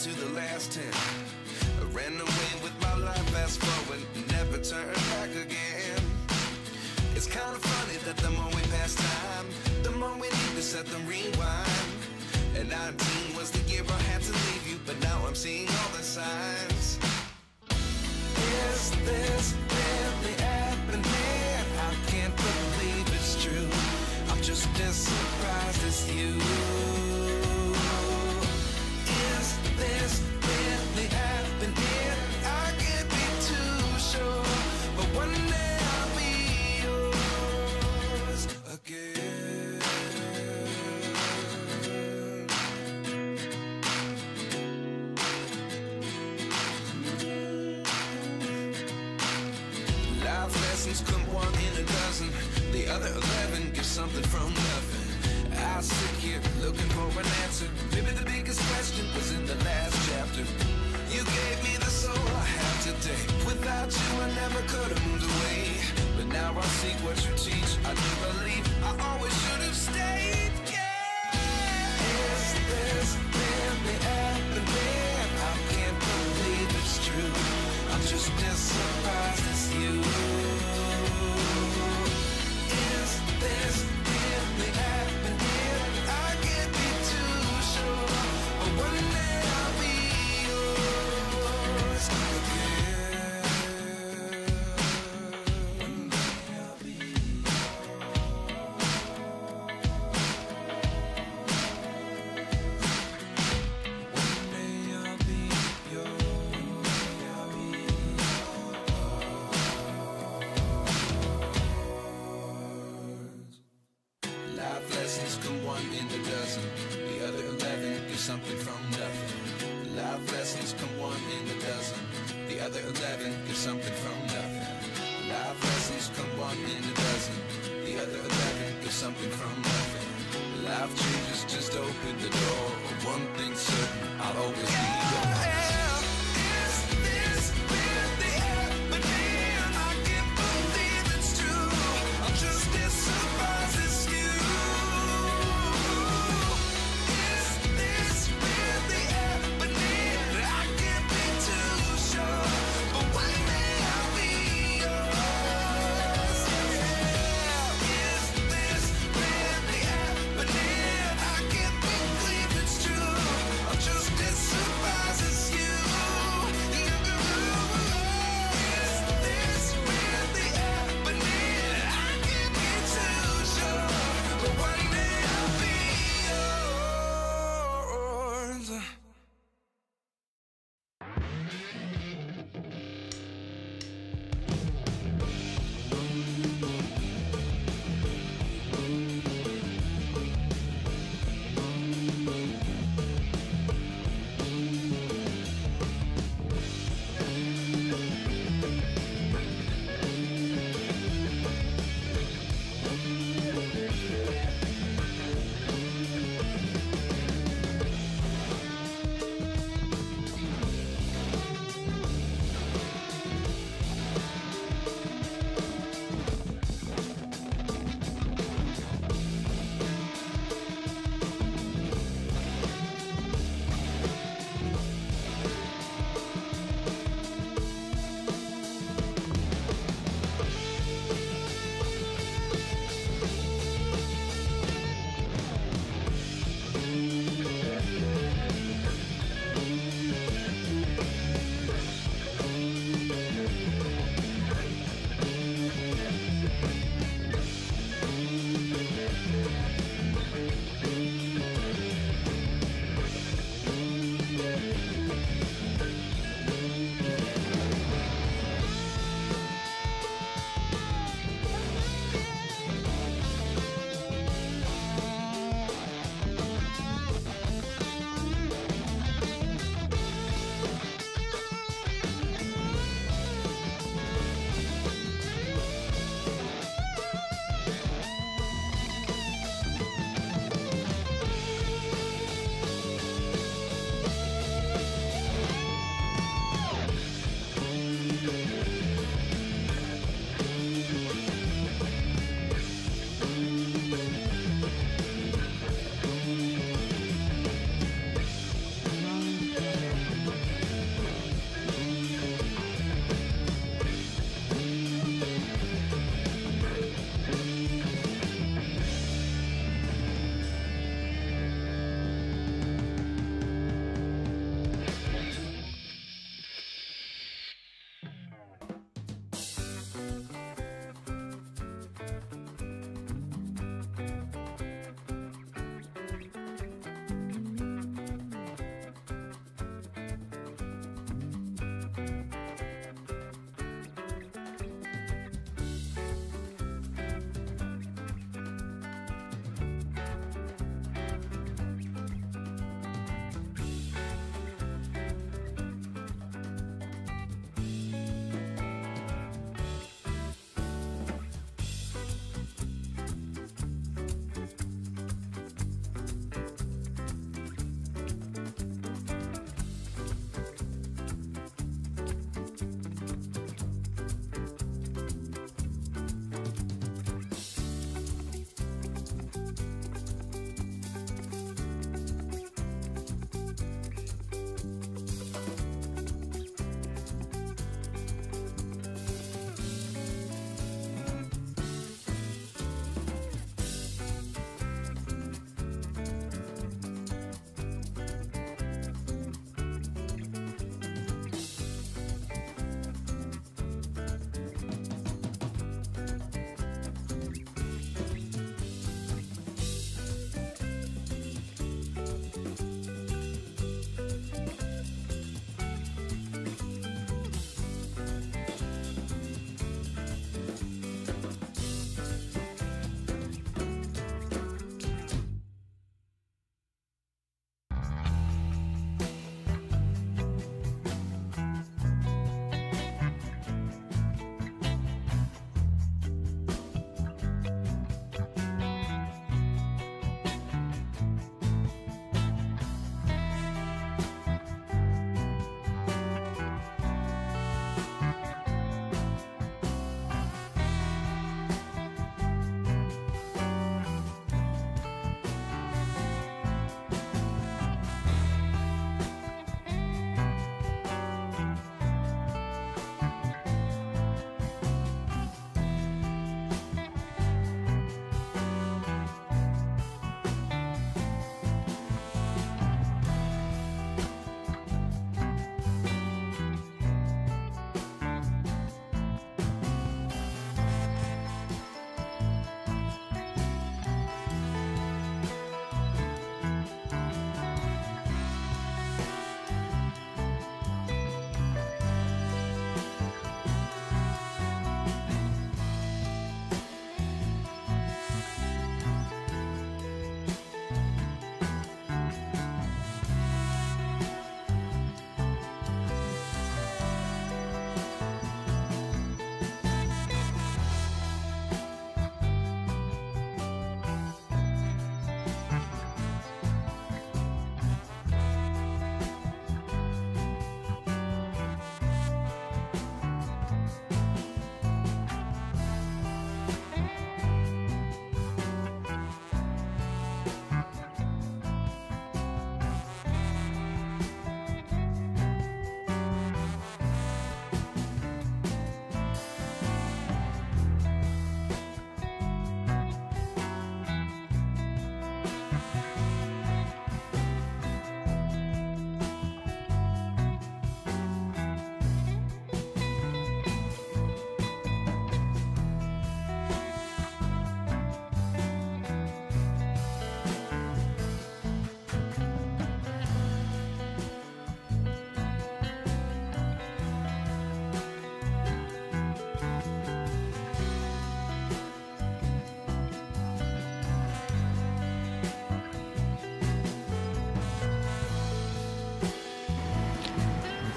To the last 10.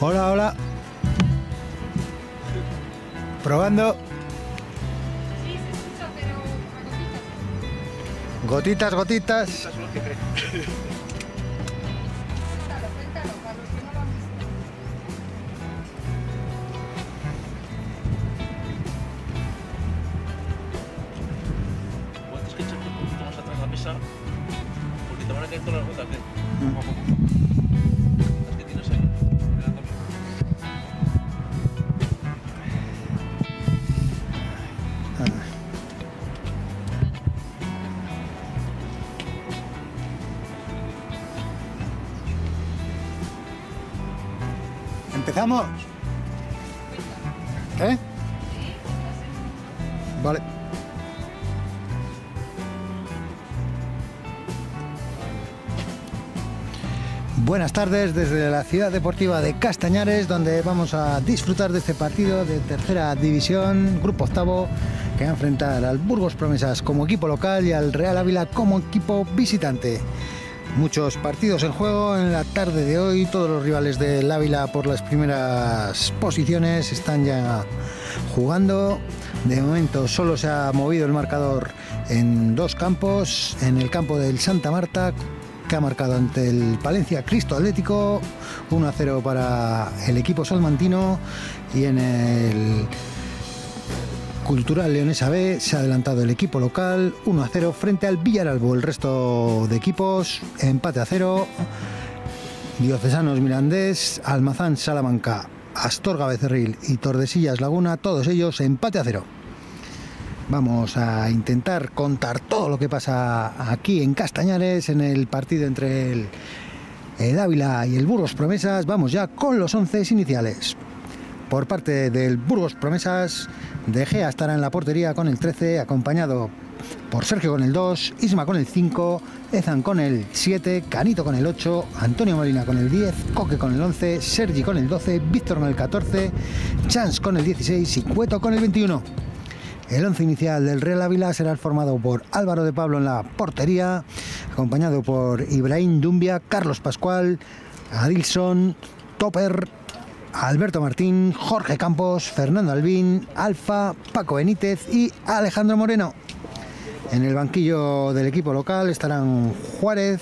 Hola, hola. Probando. Sí, se escucha, pero a gotitas. Gotitas, gotitas. ¿Eh? Vale. Buenas tardes desde la ciudad deportiva de Castañares, donde vamos a disfrutar de este partido de tercera división, grupo octavo, que va a enfrentar al Burgos Promesas como equipo local y al Real Ávila como equipo visitante. Muchos partidos en juego en la tarde de hoy. Todos los rivales del Ávila por las primeras posiciones están ya jugando. De momento solo se ha movido el marcador en dos campos. En el campo del Santa Marta, que ha marcado ante el Palencia Cristo Atlético, 1 a 0 para el equipo salmantino. Y en el Cultural Leonesa B se ha adelantado el equipo local 1 a 0 frente al Villaralbo. El resto de equipos empate a 0. Diocesanos Mirandés, Almazán Salamanca, Astorga Becerril y Tordesillas Laguna, todos ellos empate a 0. Vamos a intentar contar todo lo que pasa aquí en Castañares en el partido entre el, el Ávila y el Burgos Promesas. Vamos ya con los 11 iniciales. Por parte del Burgos Promesas, De Gea estará en la portería con el 13, acompañado por Sergio con el 2, Isma con el 5, Ezan con el 7, Canito con el 8, Antonio Molina con el 10, Coque con el 11, Sergi con el 12, Víctor con el 14, Chance con el 16 y Cueto con el 21. El once inicial del Real Ávila será formado por Álvaro de Pablo en la portería, acompañado por Ibrahim Dumbia, Carlos Pascual, Adilson, Topper, Alberto Martín, Jorge Campos, Fernando Albín, Alfa, Paco Benítez y Alejandro Moreno. En el banquillo del equipo local estarán Juárez,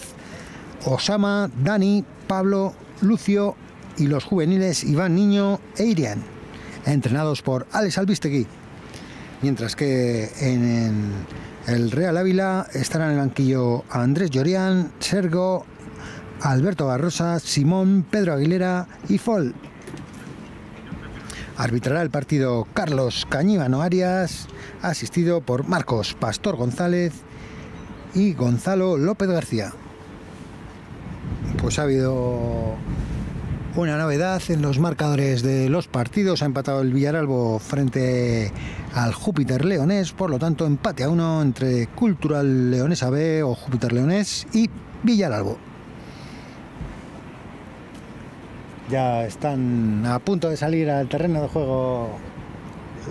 Osama, Dani, Pablo, Lucio y los juveniles Iván Niño e Irian, entrenados por Alex Albistegui. Mientras que en el Real Ávila estarán en el banquillo Andrés Llorián, Sergo, Alberto Barrosa, Simón, Pedro Aguilera y Fol. Arbitrará el partido Carlos Cañívano Arias, asistido por Marcos Pastor González y Gonzalo López García. Pues ha habido una novedad en los marcadores de los partidos. Ha empatado el Villaralbo frente al Júpiter Leonés, por lo tanto empate a uno entre Cultural Leonesa B o Júpiter Leonés y Villaralbo. Ya están a punto de salir al terreno de juego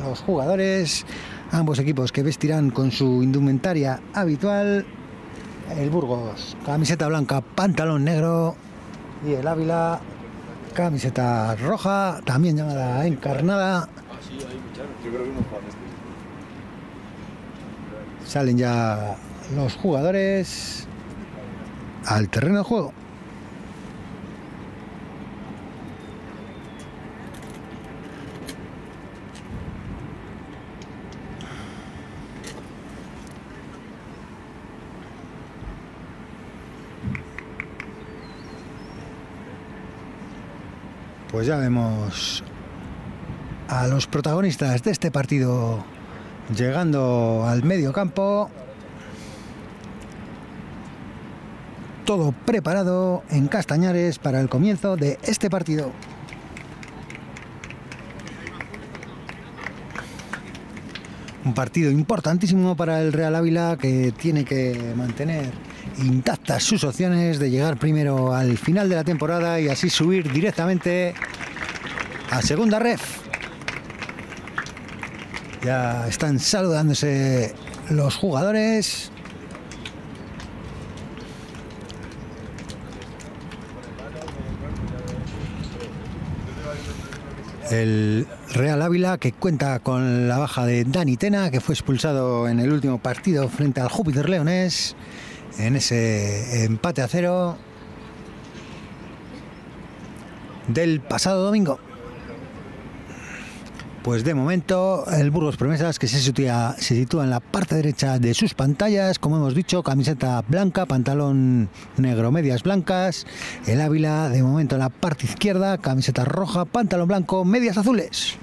los jugadores, ambos equipos que vestirán con su indumentaria habitual. El Burgos, camiseta blanca, pantalón negro y el Ávila, camiseta roja, también llamada encarnada. Salen ya los jugadores al terreno de juego. Pues ya vemos a los protagonistas de este partido llegando al medio campo. Todo preparado en Castañares para el comienzo de este partido. Un partido importantísimo para el Real Ávila que tiene que mantener intactas sus opciones de llegar primero al final de la temporada y así subir directamente a segunda ref. Ya están saludándose los jugadores. El Real Ávila que cuenta con la baja de Dani Tena, que fue expulsado en el último partido frente al Júpiter Leonés, en ese empate a cero del pasado domingo. Pues de momento el Burgos Promesas que se sitúa, se sitúa en la parte derecha de sus pantallas, como hemos dicho, camiseta blanca, pantalón negro, medias blancas. El Ávila de momento en la parte izquierda, camiseta roja, pantalón blanco, medias azules.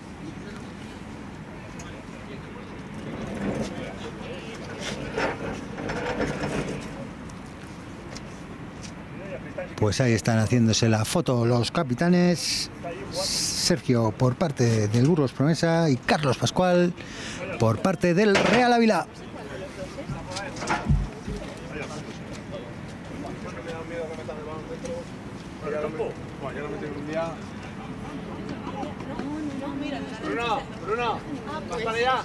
Pues ahí están haciéndose la foto los capitanes. Sergio por parte del Burgos Promesa y Carlos Pascual por parte del Real Ávila. Bruno, Bruno, vas para allá.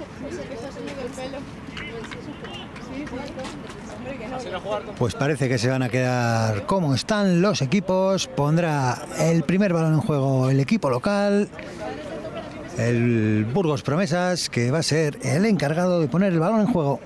Pues parece que se van a quedar como están los equipos. Pondrá el primer balón en juego el equipo local. El Burgos Promesas, que va a ser el encargado de poner el balón en juego.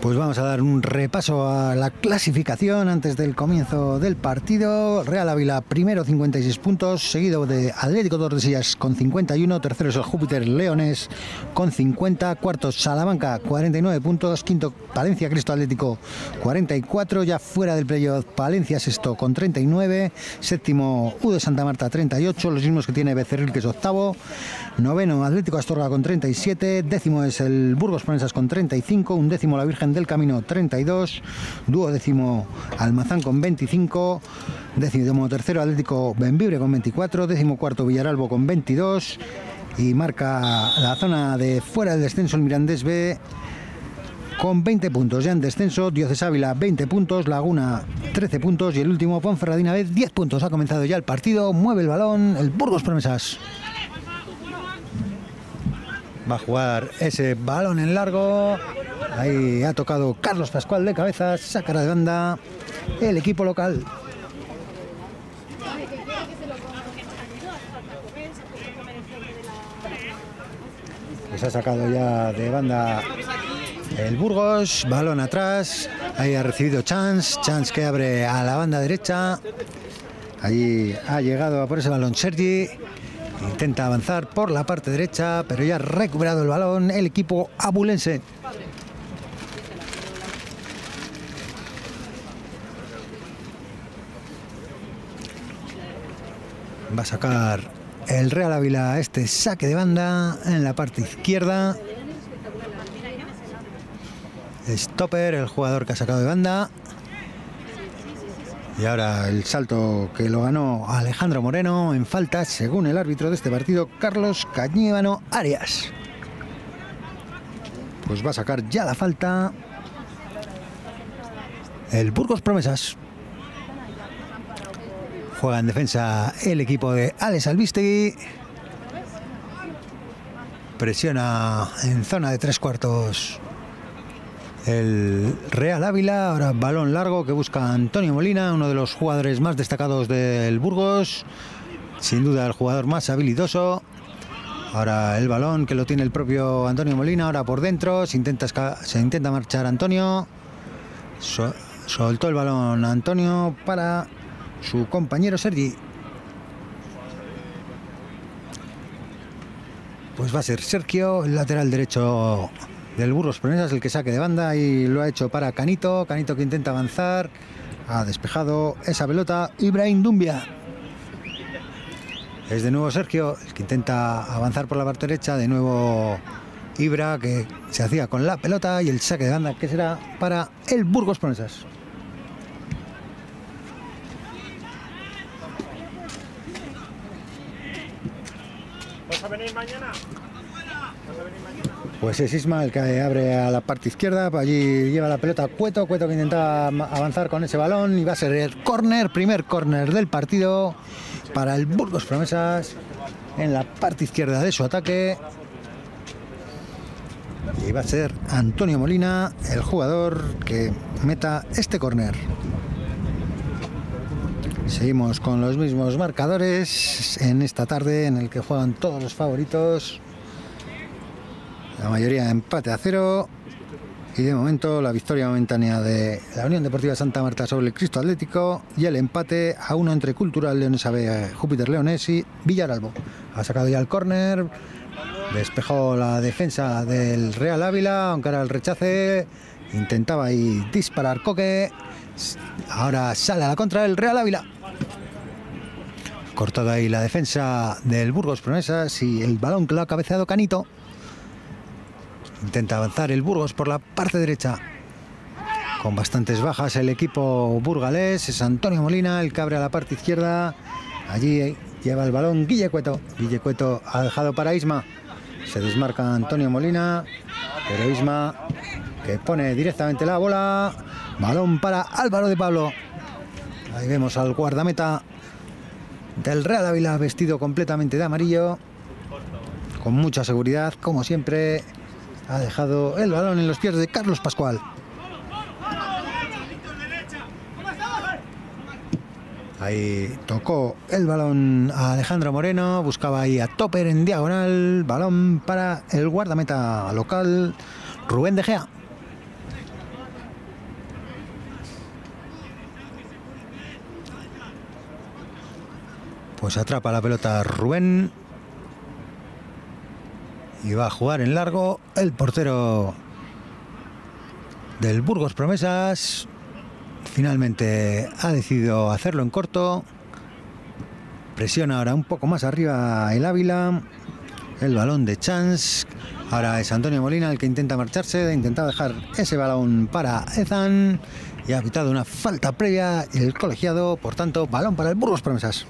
Pues vamos a dar un repaso a la clasificación antes del comienzo del partido. Real Ávila primero 56 puntos, seguido de Atlético Tordesillas con 51, tercero es el Júpiter Leones con 50, cuarto Salamanca 49 puntos, quinto Palencia Cristo Atlético 44, ya fuera del playoff Palencia sexto con 39, séptimo U de Santa Marta 38, los mismos que tiene Becerril que es octavo, noveno Atlético Astorga con 37, décimo es el Burgos Promesas con 35, un décimo la Virgen del Camino 32, duodécimo Almazán con 25, décimo tercero Atlético Benvibre con 24, décimo cuarto Villaralbo con 22 y marca la zona de fuera del descenso el Mirandés B con 20 puntos ya en descenso, Dioses Ávila 20 puntos, Laguna 13 puntos y el último Ponferradina B 10 puntos. Ha comenzado ya el partido, mueve el balón, el Burgos Promesas. Va a jugar ese balón en largo. Ahí ha tocado Carlos Pascual de cabeza, sacará de banda el equipo local. Pues ha sacado ya de banda el Burgos, balón atrás. Ahí ha recibido Chance, Chance que abre a la banda derecha. Allí ha llegado a por ese balón Sergi. Intenta avanzar por la parte derecha, pero ya ha recuperado el balón el equipo abulense. Va a sacar el Real Ávila este saque de banda en la parte izquierda. Stopper, el jugador que ha sacado de banda. Y ahora el salto que lo ganó Alejandro Moreno en falta, según el árbitro de este partido, Carlos Cañívano Arias. Pues va a sacar ya la falta. El Burgos Promesas. Juega en defensa el equipo de Alex Albistegui. Presiona en zona de tres cuartos el Real Ávila. Ahora balón largo que busca Antonio Molina, uno de los jugadores más destacados del Burgos. Sin duda el jugador más habilidoso. Ahora el balón que lo tiene el propio Antonio Molina. Ahora por dentro se intenta, se intenta marchar Antonio. So, soltó el balón Antonio para su compañero Sergi. Pues va a ser Sergio, el lateral derecho del Burgos Promesas, el que saque de banda y lo ha hecho para Canito. Canito que intenta avanzar. Ha despejado esa pelota Ibrahim Dumbia. Es de nuevo Sergio el que intenta avanzar por la parte derecha. De nuevo Ibra que se hacía con la pelota y el saque de banda que será para el Burgos Promesas. ¿Vas a venir mañana? Pues es Isma el que abre a la parte izquierda, allí lleva la pelota Cueto, Cueto que intenta avanzar con ese balón y va a ser el córner, primer córner del partido para el Burgos Promesas en la parte izquierda de su ataque. Y va a ser Antonio Molina el jugador que meta este córner. Seguimos con los mismos marcadores en esta tarde en el que juegan todos los favoritos. La mayoría empate a cero. Y de momento la victoria momentánea de la Unión Deportiva Santa Marta sobre el Cristo Atlético y el empate a uno entre Cultural Leonesa B, Júpiter Leones y Villaralbo. Ha sacado ya el córner, despejó la defensa del Real Ávila, aunque ahora el rechace, intentaba ahí disparar Coque, ahora sale a la contra el Real Ávila. Cortado ahí la defensa del Burgos Promesas y el balón que lo ha cabeceado Canito. Intenta avanzar el Burgos por la parte derecha. Con bastantes bajas el equipo burgalés. Es Antonio Molina el que abre a la parte izquierda. Allí lleva el balón Guille Cueto. Guille Cueto ha dejado para Isma. Se desmarca Antonio Molina. Pero Isma que pone directamente la bola. Balón para Álvaro de Pablo. Ahí vemos al guardameta del Real Ávila vestido completamente de amarillo. Con mucha seguridad, como siempre ha dejado el balón en los pies de Carlos Pascual. Ahí tocó el balón a Alejandro Moreno, buscaba ahí a Topper en diagonal, balón para el guardameta local Rubén De Gea. Pues atrapa la pelota Rubén, y va a jugar en largo el portero del Burgos Promesas. Finalmente ha decidido hacerlo en corto. Presiona ahora un poco más arriba el Ávila. El balón de Chance. Ahora es Antonio Molina el que intenta marcharse. Intenta dejar ese balón para Ezan. Y ha quitado una falta previa el colegiado. Por tanto, balón para el Burgos Promesas.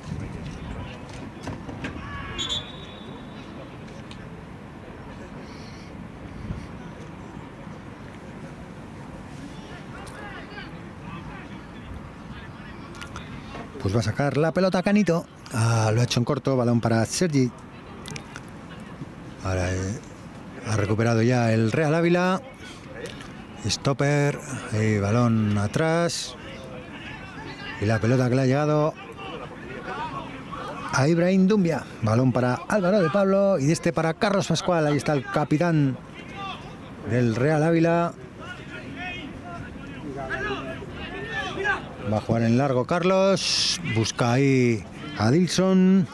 Pues va a sacar la pelota Canito. Ah, lo ha hecho en corto, balón para Sergi. Ahora eh, ha recuperado ya el Real Ávila. Stopper, balón atrás. Y la pelota que le ha llegado a Ibrahim Dumbia. Balón para Álvaro de Pablo y este para Carlos Pascual. Ahí está el capitán del Real Ávila. Va a jugar en largo Carlos. Busca ahí a Dilson.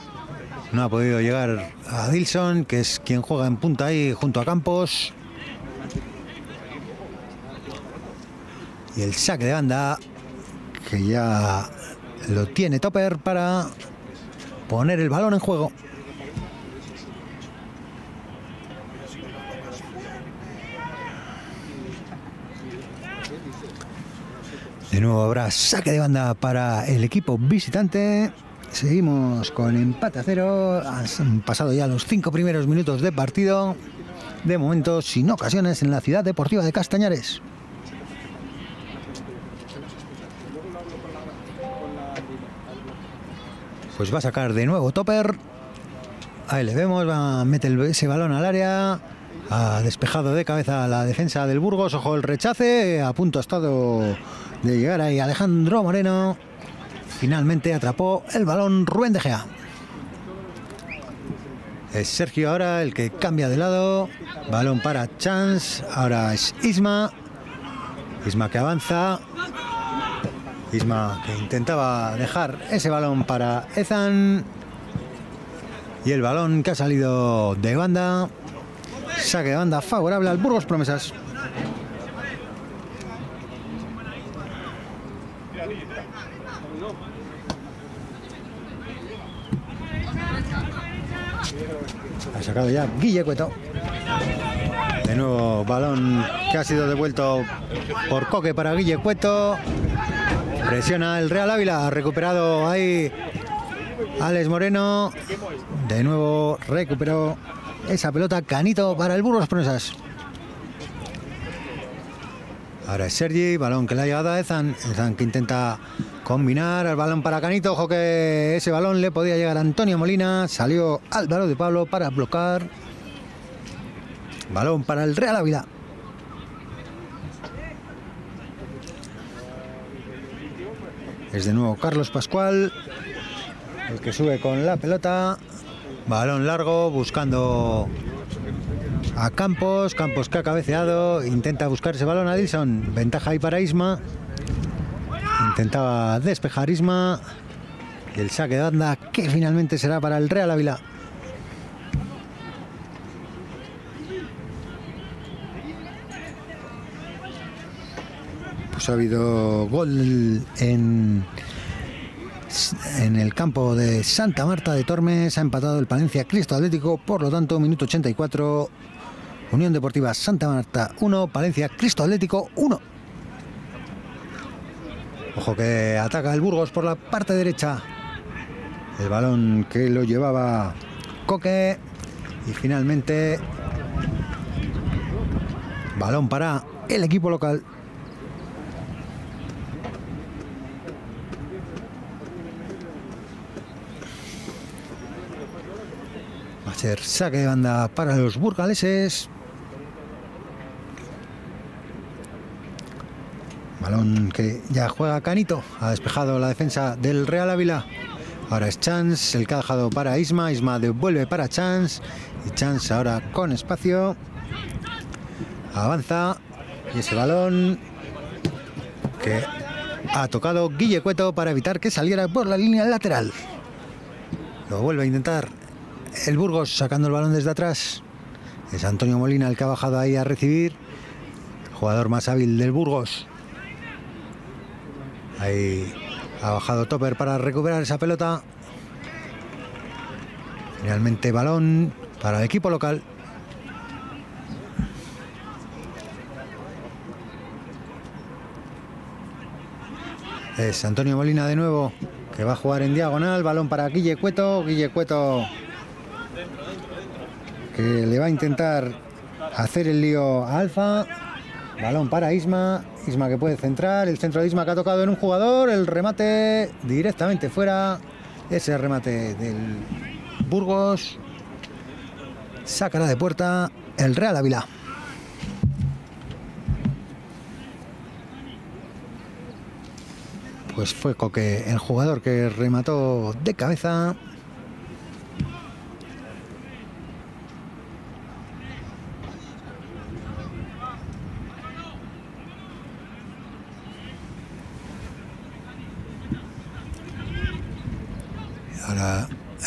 No ha podido llegar a Dilson, que es quien juega en punta ahí junto a Campos. Y el saque de banda, que ya lo tiene Topper para poner el balón en juego. De nuevo habrá saque de banda para el equipo visitante. Seguimos con empate a cero. Han pasado ya los cinco primeros minutos de partido. De momento sin ocasiones en la ciudad deportiva de Castañares. Pues va a sacar de nuevo Topper. Ahí le vemos, va a meter ese balón al área. Ha despejado de cabeza la defensa del Burgos. Ojo el rechace. A punto ha estado de llegar ahí Alejandro Moreno. Finalmente atrapó el balón Rubén de Gea. Es Sergio ahora el que cambia de lado. Balón para Chance. Ahora es Isma. Isma que avanza. Isma que intentaba dejar ese balón para Ezan. Y el balón que ha salido de banda. Saque de banda favorable al Burgos Promesas. Sacado ya Guille Cueto. De nuevo balón que ha sido devuelto por Coque para Guille Cueto. Presiona el Real Ávila. Ha recuperado ahí Alex Moreno. De nuevo recuperó esa pelota Canito para el Burgos Promesas. Ahora es Sergi, balón que le ha llegado a Ezan. Ezan que intenta combinar el balón para Canito. Ojo que ese balón le podía llegar a Antonio Molina. Salió Álvaro de Pablo para bloquear. Balón para el Real Ávila. Es de nuevo Carlos Pascual, el que sube con la pelota. Balón largo, buscando a Campos. Campos que ha cabeceado. Intenta buscar ese balón a Dilson. Ventaja ahí para Isma. Intentaba despejar Isma. Y el saque de banda que finalmente será para el Real Ávila. Pues ha habido gol en, en el campo de Santa Marta de Tormes. Ha empatado el Palencia Cristo Atlético. Por lo tanto, minuto 84. Unión Deportiva Santa Marta 1. Palencia Cristo Atlético 1. Ojo que ataca el Burgos por la parte derecha. El balón que lo llevaba Coque. Y finalmente balón para el equipo local. Saque de banda para los burgaleses. Balón que ya juega Canito. Ha despejado la defensa del Real Ávila. Ahora es Chance, el que para Isma. Isma devuelve para Chance. Y Chance ahora con espacio. Avanza. Y ese balón que ha tocado Guille Cueto para evitar que saliera por la línea lateral. Lo vuelve a intentar el Burgos sacando el balón desde atrás. Es Antonio Molina el que ha bajado ahí a recibir. Jugador más hábil del Burgos. Ahí ha bajado Topper para recuperar esa pelota. Finalmente balón para el equipo local. Es Antonio Molina de nuevo, que va a jugar en diagonal. Balón para Guille Cueto. Guille Cueto que le va a intentar hacer el lío a Alfa. Balón para Isma. Isma que puede centrar. El centro de Isma que ha tocado en un jugador. El remate directamente fuera. Ese remate del Burgos. Sacará de puerta el Real Ávila. Pues fue Coque el jugador que remató de cabeza.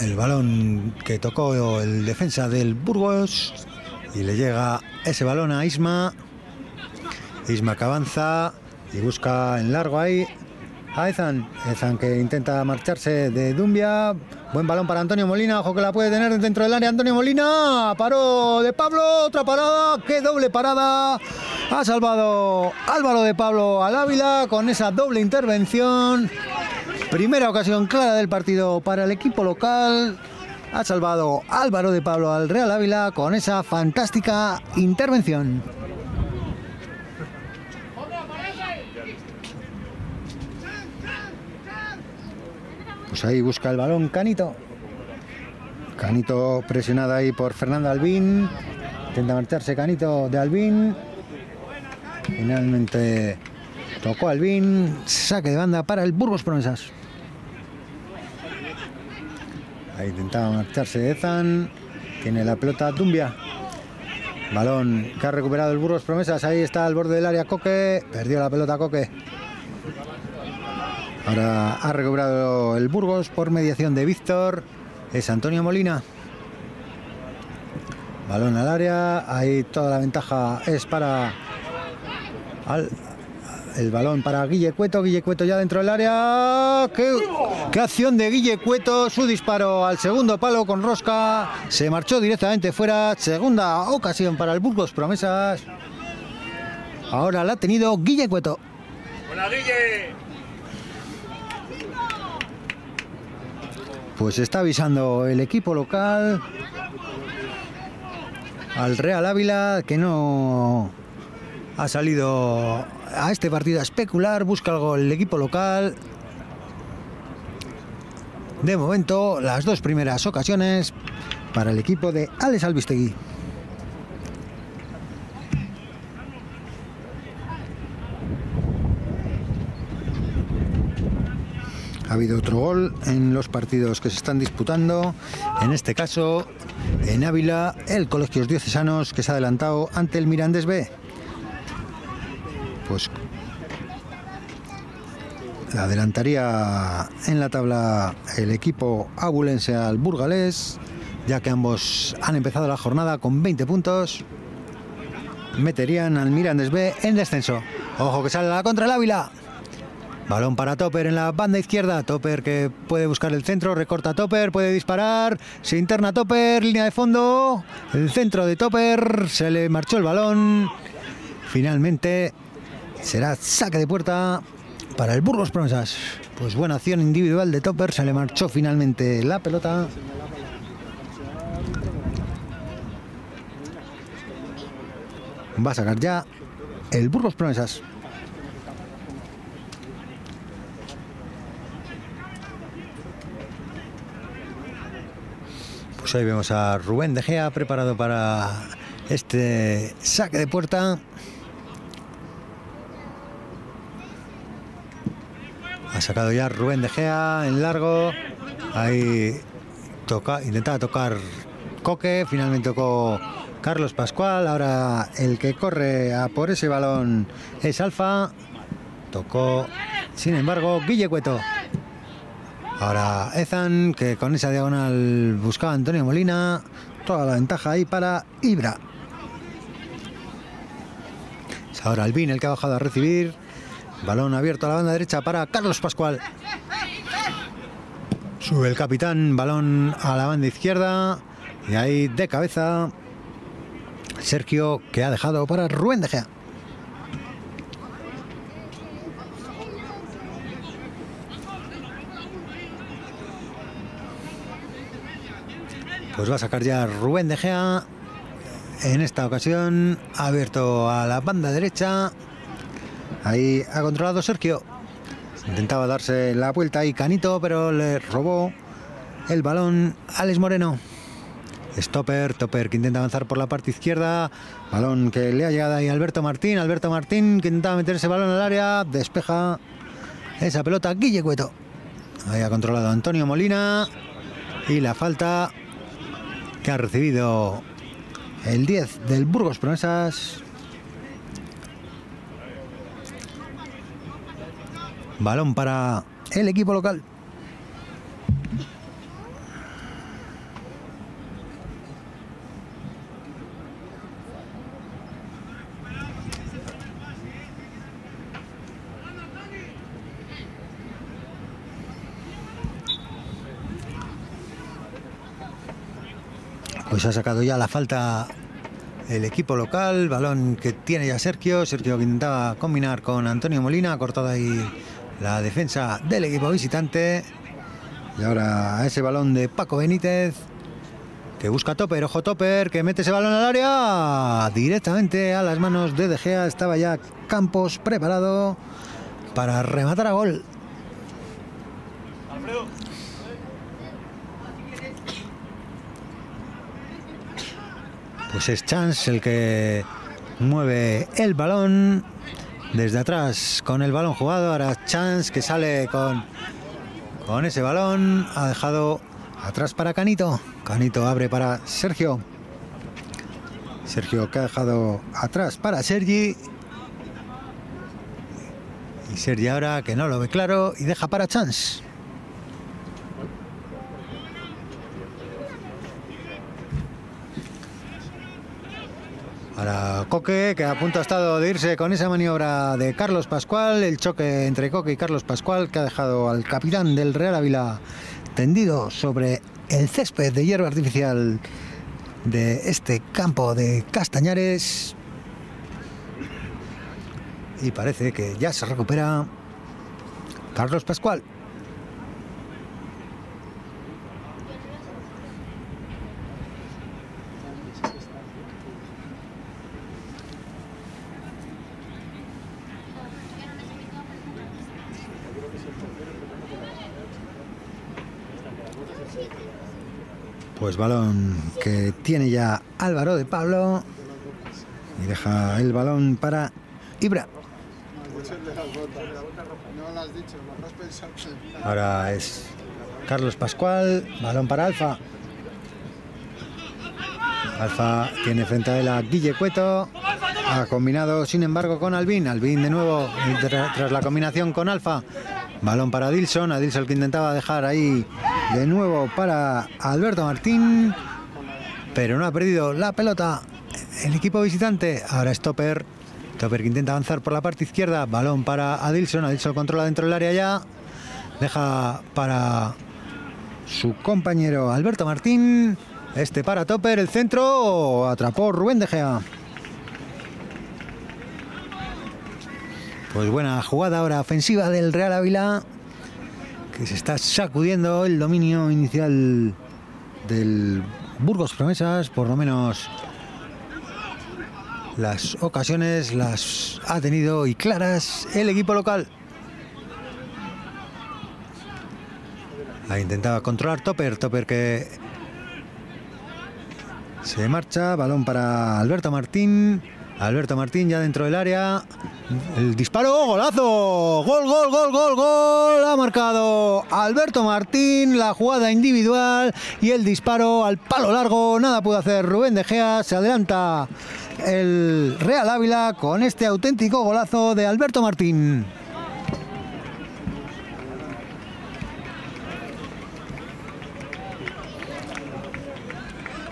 El balón que tocó el defensa del Burgos y le llega ese balón a Isma. Isma que avanza y busca en largo ahí a Ezan. Ezan que intenta marcharse de Dumbia. Buen balón para Antonio Molina. Ojo que la puede tener dentro del área. Antonio Molina. Paró de Pablo. Otra parada. Qué doble parada. Ha salvado Álvaro de Pablo al Ávila con esa doble intervención. Primera ocasión clara del partido para el equipo local. Ha salvado Álvaro de Pablo al Real Ávila con esa fantástica intervención. Ahí busca el balón Canito. Canito presionado ahí por Fernando Albín. Intenta marcharse Canito de Albín. Finalmente tocó Albín. Saque de banda para el Burgos Promesas. Ahí intentaba marcharse Ezan. Tiene la pelota Dumbia. Balón que ha recuperado el Burgos Promesas. Ahí está al borde del área Coque. Perdió la pelota Coque. Ahora ha recuperado el Burgos por mediación de Víctor. Es Antonio Molina. Balón al área. Ahí toda la ventaja es para el balón para Guille Cueto. Guille Cueto ya dentro del área. ¿Qué, qué acción de Guille Cueto. Su disparo al segundo palo con Rosca. Se marchó directamente fuera. Segunda ocasión para el Burgos Promesas. Ahora la ha tenido Guille Cueto. Buena, Guille. Pues está avisando el equipo local al Real Ávila que no ha salido a este partido a especular, busca algo el equipo local. De momento, las dos primeras ocasiones para el equipo de Alex Albistegui. Ha habido otro gol en los partidos que se están disputando. En este caso, en Ávila, el Colegios Diocesanos que se ha adelantado ante el Mirandés B. Pues la adelantaría en la tabla el equipo abulense al burgalés, ya que ambos han empezado la jornada con 20 puntos. Meterían al Mirandés B en descenso. Ojo que sale la contra el Ávila. Balón para Topper en la banda izquierda. Topper que puede buscar el centro, recorta Topper, puede disparar. Se interna Topper, línea de fondo. El centro de Topper, se le marchó el balón. Finalmente será saque de puerta para el Burgos Promesas. Pues buena acción individual de Topper, se le marchó finalmente la pelota. Va a sacar ya el Burgos Promesas. Pues ahí vemos a Rubén De Gea preparado para este saque de puerta. Ha sacado ya Rubén De Gea en largo. Ahí toca, intentaba tocar Coque, finalmente tocó Carlos Pascual. Ahora el que corre a por ese balón es Alfa. Tocó, sin embargo, Guille Cueto. Ahora Ezan, que con esa diagonal buscaba Antonio Molina. Toda la ventaja ahí para Ibra. Es ahora Albín el que ha bajado a recibir. Balón abierto a la banda derecha para Carlos Pascual. Sube el capitán, balón a la banda izquierda. Y ahí de cabeza Sergio que ha dejado para Rubén De Gea. Pues va a sacar ya Rubén De Gea. En esta ocasión ha abierto a la banda derecha. Ahí ha controlado Sergio. Intentaba darse la vuelta ahí Canito, pero le robó el balón Alex Moreno. Stopper, Topper que intenta avanzar por la parte izquierda. Balón que le ha llegado ahí Alberto Martín. Alberto Martín que intentaba meter ese balón al área. Despeja esa pelota Guille Cueto. Ahí ha controlado Antonio Molina. Y la falta que ha recibido el 10 del Burgos Promesas. Balón para el equipo local. Pues ha sacado ya la falta el equipo local, balón que tiene ya Sergio, Sergio que intentaba combinar con Antonio Molina, ha cortado ahí la defensa del equipo visitante. Y ahora ese balón de Paco Benítez, que busca Topper, ojo Topper, que mete ese balón al área, directamente a las manos de De Gea, estaba ya Campos preparado para rematar a gol. Pues es Chance el que mueve el balón desde atrás con el balón jugado. Ahora Chance que sale con, con ese balón. Ha dejado atrás para Canito. Canito abre para Sergio. Sergio que ha dejado atrás para Sergi. Y Sergi ahora que no lo ve claro y deja para Chance. Para Coque, que a punto ha estado de irse con esa maniobra de Carlos Pascual, el choque entre Coque y Carlos Pascual, que ha dejado al capitán del Real Ávila tendido sobre el césped de hierba artificial de este campo de Castañares. Y parece que ya se recupera Carlos Pascual. Pues balón que tiene ya Álvaro de Pablo. Y deja el balón para Ibra. Ahora es Carlos Pascual, balón para Alfa. Alfa tiene frente a él a Guille Cueto. Ha combinado, sin embargo, con Albín. Albín de nuevo, tras la combinación con Alfa. Balón para Dilson. A Dilson que intentaba dejar ahí de nuevo para Alberto Martín. Pero no ha perdido la pelota el equipo visitante. Ahora es Topper. Topper que intenta avanzar por la parte izquierda. Balón para Adilson. Adilson controla dentro del área ya. Deja para su compañero Alberto Martín. Este para Topper, el centro. Atrapó Rubén De Gea. Pues buena jugada ahora ofensiva del Real Ávila. Que se está sacudiendo el dominio inicial del Burgos Promesas. Por lo menos las ocasiones las ha tenido y claras el equipo local. Ahí intentaba controlar Topper, Topper que se marcha, balón para Alberto Martín. Alberto Martín ya dentro del área. El disparo, golazo. Gol, gol, gol, gol, gol. Ha marcado Alberto Martín la jugada individual y el disparo al palo largo. Nada pudo hacer Rubén De Gea. Se adelanta el Real Ávila con este auténtico golazo de Alberto Martín.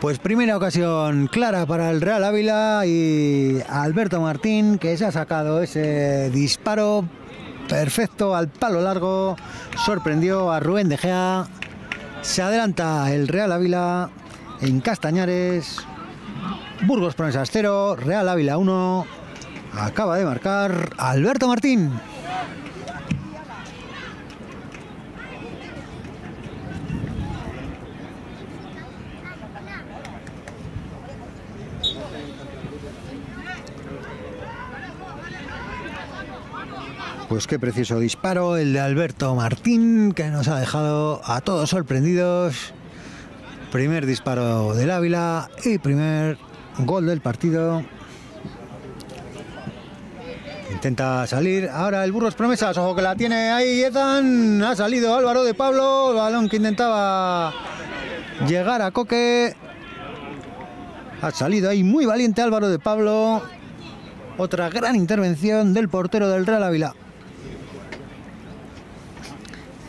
Pues primera ocasión clara para el Real Ávila y Alberto Martín que se ha sacado ese disparo perfecto al palo largo, sorprendió a Rubén De Gea, se adelanta el Real Ávila en Castañares, Burgos Promesas 0, Real Ávila 1, acaba de marcar Alberto Martín. Pues qué precioso disparo el de Alberto Martín que nos ha dejado a todos sorprendidos. Primer disparo del Ávila y primer gol del partido. Intenta salir ahora el Burgos Promesas, ojo que la tiene ahí Ethan, ha salido Álvaro de Pablo, balón que intentaba llegar a Coque. Ha salido ahí muy valiente Álvaro de Pablo. Otra gran intervención del portero del Real Ávila.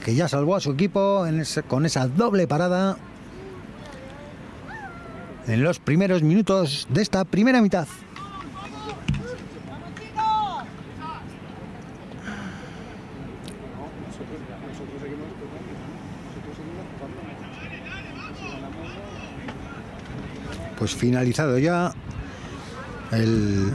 Que ya salvó a su equipo con esa doble parada. En los primeros minutos de esta primera mitad. Pues finalizado ya el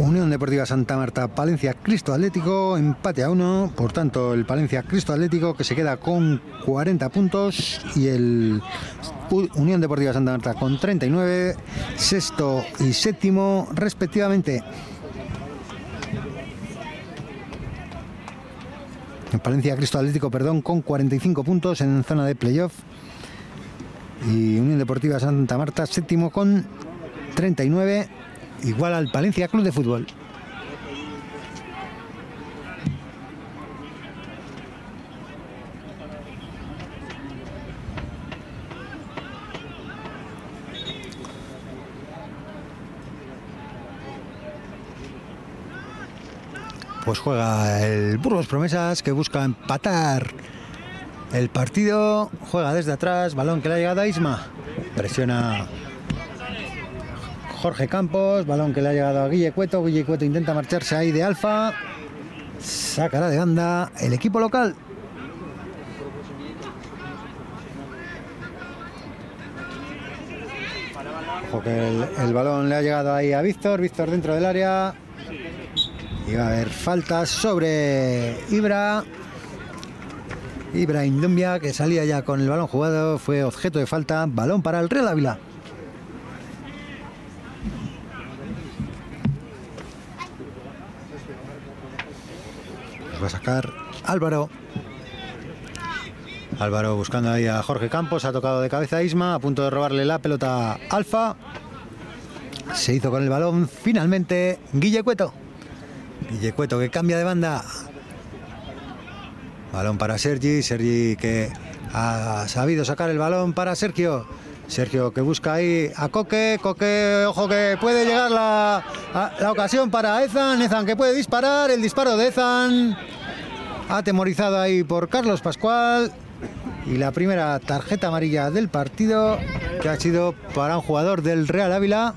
Unión Deportiva Santa Marta Palencia Cristo Atlético empate a uno, por tanto el Palencia Cristo Atlético que se queda con 40 puntos y el Unión Deportiva Santa Marta con 39, sexto y séptimo respectivamente. Palencia Cristo Atlético, perdón, con 45 puntos en zona de playoff. Y Unión Deportiva Santa Marta séptimo con 39 igual al Palencia Club de Fútbol. Pues juega el Burgos Promesas que busca empatar el partido. Juega desde atrás, balón que le ha llegado a Isma. Presiona Jorge Campos, balón que le ha llegado a Guille Cueto. Guille Cueto intenta marcharse ahí de Alfa. Sacará de banda el equipo local. Que el, el balón le ha llegado ahí a Víctor. Víctor dentro del área. Y va a haber faltas sobre Ibra. Ibrahim Dumbia, que salía ya con el balón jugado, fue objeto de falta. Balón para el Real Ávila. A sacar Álvaro. Álvaro buscando ahí a Jorge Campos, ha tocado de cabeza a Isma, a punto de robarle la pelota Alfa. Se hizo con el balón finalmente Guille Cueto. Guillecueto que cambia de banda. Balón para Sergi. Sergi que ha sabido sacar el balón para Sergio. Sergio que busca ahí a Coque. Coque, ojo que puede llegar la, a- la ocasión para Ezan. Ezan que puede disparar. El disparo de Ezan. Atemorizado ahí por Carlos Pascual. Y la primera tarjeta amarilla del partido que ha sido para un jugador del Real Ávila.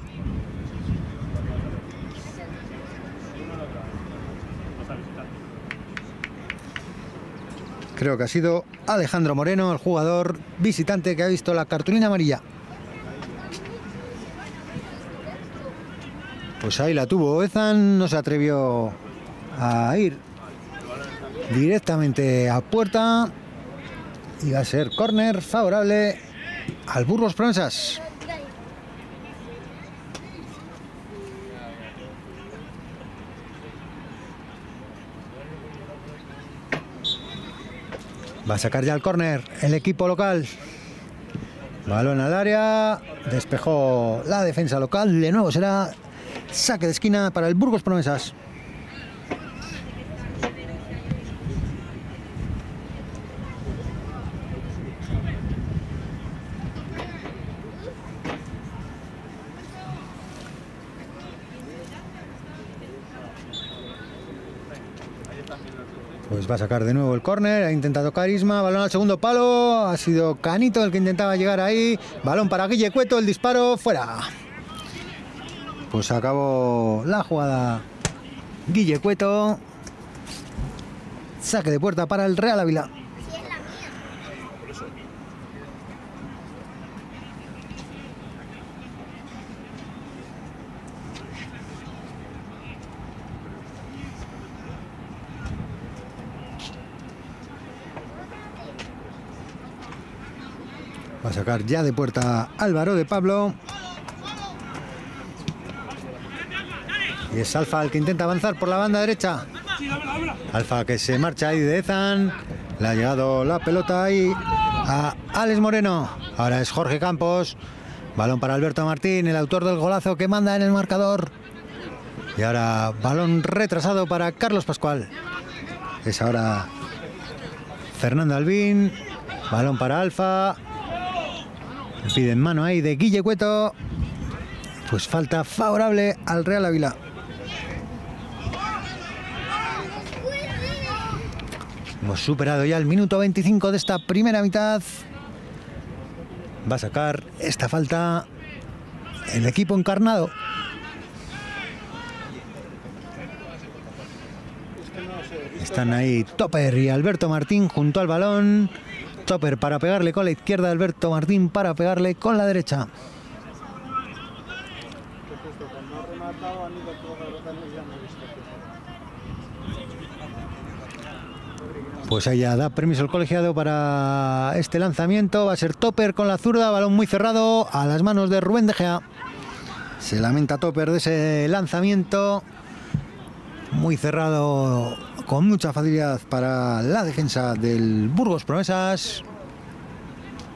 Creo que ha sido Alejandro Moreno, el jugador visitante que ha visto la cartulina amarilla. Pues ahí la tuvo Ezan, no se atrevió a ir directamente a puerta. Y va a ser córner favorable al Burgos Promesas. Va a sacar ya el córner el equipo local. Balón al área. Despejó la defensa local. De nuevo será saque de esquina para el Burgos Promesas. Pues va a sacar de nuevo el córner, ha intentado Carisma, balón al segundo palo, ha sido Canito el que intentaba llegar ahí, balón para Guille Cueto, el disparo fuera. Pues acabó la jugada Guille Cueto, saque de puerta para el Real Ávila. Sacar ya de puerta Álvaro de Pablo. Y es Alfa el que intenta avanzar por la banda derecha. Alfa que se marcha ahí de Ezan. Le ha llegado la pelota ahí a Alex Moreno. Ahora es Jorge Campos. Balón para Alberto Martín, el autor del golazo que manda en el marcador. Y ahora balón retrasado para Carlos Pascual. Es ahora Fernando Albín. Balón para Alfa. Piden mano ahí de Guille Cueto. Pues falta favorable al Real Ávila. Hemos superado ya el minuto 25 de esta primera mitad. Va a sacar esta falta el equipo encarnado. Están ahí Topper y Alberto Martín junto al balón. Topper para pegarle con la izquierda, Alberto Martín para pegarle con la derecha. Pues ya da permiso el colegiado para este lanzamiento. Va a ser Topper con la zurda, balón muy cerrado a las manos de Rubén De Gea. Se lamenta Topper de ese lanzamiento. Muy cerrado, con mucha facilidad para la defensa del Burgos Promesas.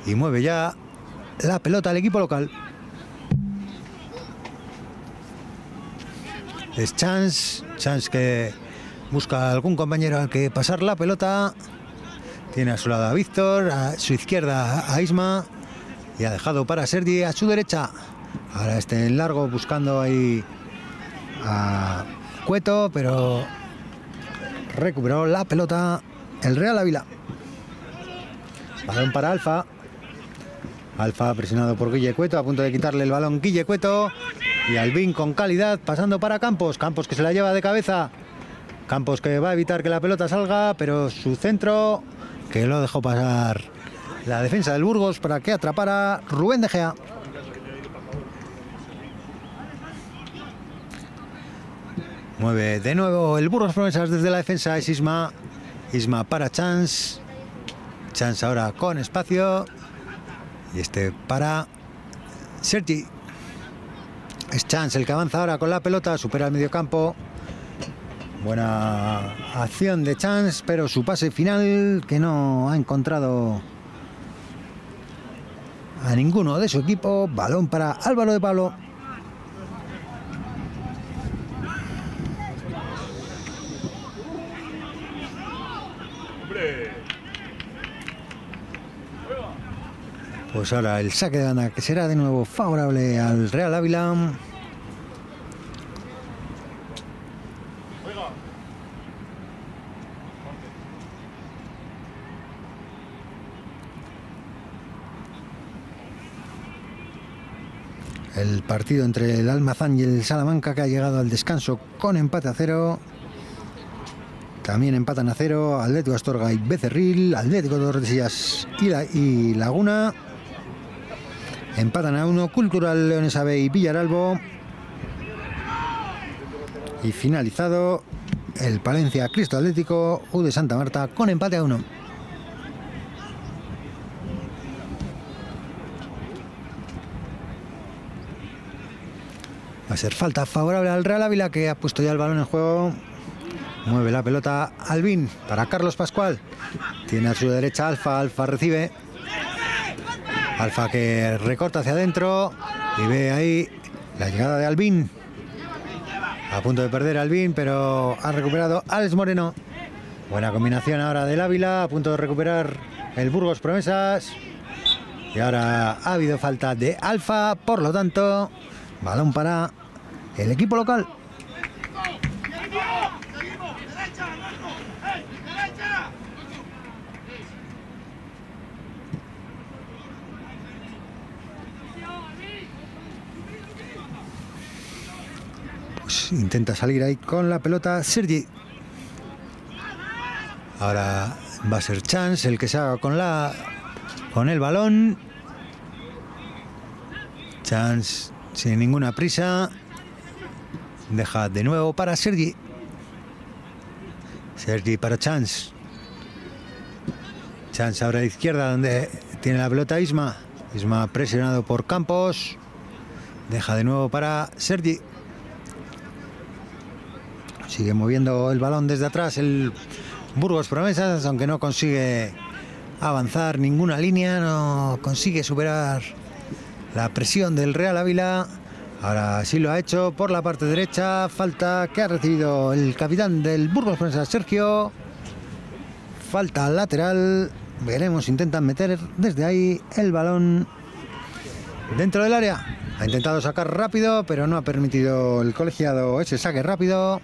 Y mueve ya la pelota al equipo local. Es Chance, Chance que busca algún compañero al que pasar la pelota. Tiene a su lado a Víctor, a su izquierda a Isma y ha dejado para Sergi a su derecha. Ahora este en largo buscando ahí a Cueto, pero recuperó la pelota el Real Ávila. Balón para Alfa. Alfa presionado por Guille Cueto, a punto de quitarle el balón Guille Cueto. Y Albín con calidad, pasando para Campos. Campos que se la lleva de cabeza. Campos que va a evitar que la pelota salga, pero su centro que lo dejó pasar la defensa del Burgos para que atrapara Rubén De Gea. Mueve de nuevo el Burgos Promesas desde la defensa. Es Isma. Isma para Chance. Chance ahora con espacio. Y este para Sergi. Es Chance el que avanza ahora con la pelota. Supera el medio campo. Buena acción de Chance, pero su pase final que no ha encontrado a ninguno de su equipo. Balón para Álvaro de Pablo. Pues ahora el saque de banda que será de nuevo favorable al Real Ávila. El partido entre el Almazán y el Salamanca que ha llegado al descanso con empate a cero. También empatan a cero Atlético Astorga y Becerril, Atlético Tordesillas y, la- y Laguna. Empatan a uno Cultural Leones B y Villaralbo. Y finalizado el Palencia Cristo Atlético U de Santa Marta con empate a uno. Va a ser falta favorable al Real Ávila que ha puesto ya el balón en juego. Mueve la pelota Albín para Carlos Pascual. Tiene a su derecha Alfa. Alfa recibe. Alfa que recorta hacia adentro. Y ve ahí la llegada de Albín. A punto de perder Albín, pero ha recuperado Alex Moreno. Buena combinación ahora del Ávila. A punto de recuperar el Burgos Promesas. Y ahora ha habido falta de Alfa. Por lo tanto, balón para el equipo local. Intenta salir ahí con la pelota Sergi. Ahora va a ser Chance el que se haga con la con el balón. Chance sin ninguna prisa. Deja de nuevo para Sergi. Sergi para Chance. Chance ahora a la izquierda donde tiene la pelota Isma. Isma presionado por Campos. Deja de nuevo para Sergi. Sigue moviendo el balón desde atrás el Burgos Promesas, aunque no consigue avanzar ninguna línea, no consigue superar la presión del Real Ávila. Ahora sí lo ha hecho por la parte derecha. Falta que ha recibido el capitán del Burgos Promesas, Sergio. Falta lateral. Veremos, intentan meter desde ahí el balón dentro del área. Ha intentado sacar rápido, pero no ha permitido el colegiado ese saque rápido.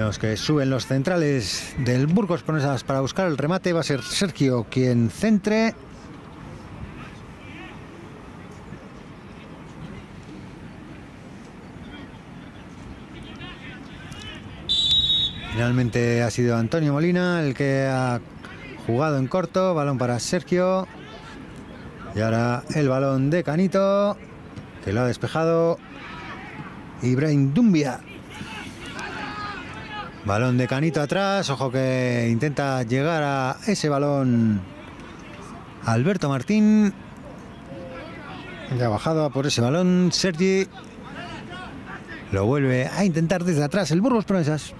Vemos que suben los centrales del Burgos Promesas para buscar el remate. Va a ser Sergio quien centre. Finalmente ha sido Antonio Molina el que ha jugado en corto. Balón para Sergio. Y ahora el balón de Canito, que lo ha despejado Ibrahim Dumbia. Balón de Canito atrás, ojo que intenta llegar a ese balón Alberto Martín. Ya bajado por ese balón Sergi. Lo vuelve a intentar desde atrás el Burgos Promesas.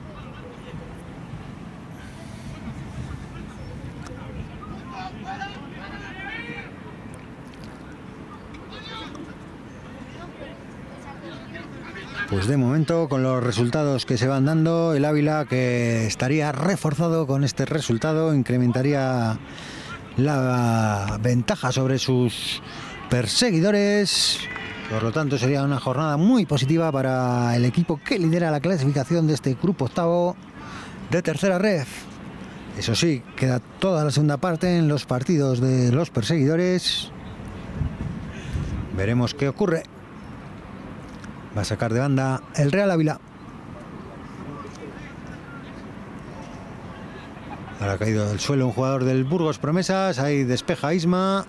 Pues de momento, con los resultados que se van dando, el Ávila que estaría reforzado con este resultado, incrementaría la ventaja sobre sus perseguidores. Por lo tanto, sería una jornada muy positiva para el equipo que lidera la clasificación de este grupo octavo de tercera red. Eso sí, queda toda la segunda parte en los partidos de los perseguidores. Veremos qué ocurre. Va a sacar de banda el Real Ávila. Ahora ha caído del suelo un jugador del Burgos Promesas. Ahí despeja Isma.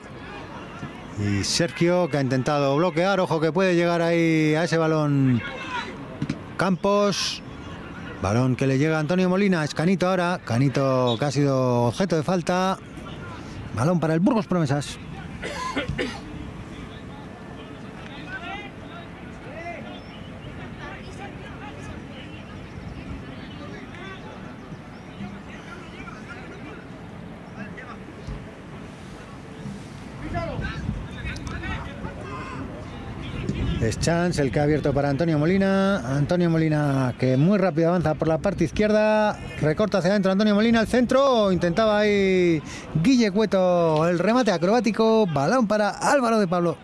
Y Sergio que ha intentado bloquear. Ojo que puede llegar ahí a ese balón Campos. Balón que le llega a Antonio Molina. Es Canito ahora. Canito que ha sido objeto de falta. Balón para el Burgos Promesas. Es Chance el que ha abierto para Antonio Molina. Antonio Molina que muy rápido avanza por la parte izquierda. Recorta hacia adentro Antonio Molina al centro. Intentaba ahí Guille Cueto el remate acrobático. Balón para Álvaro de Pablo.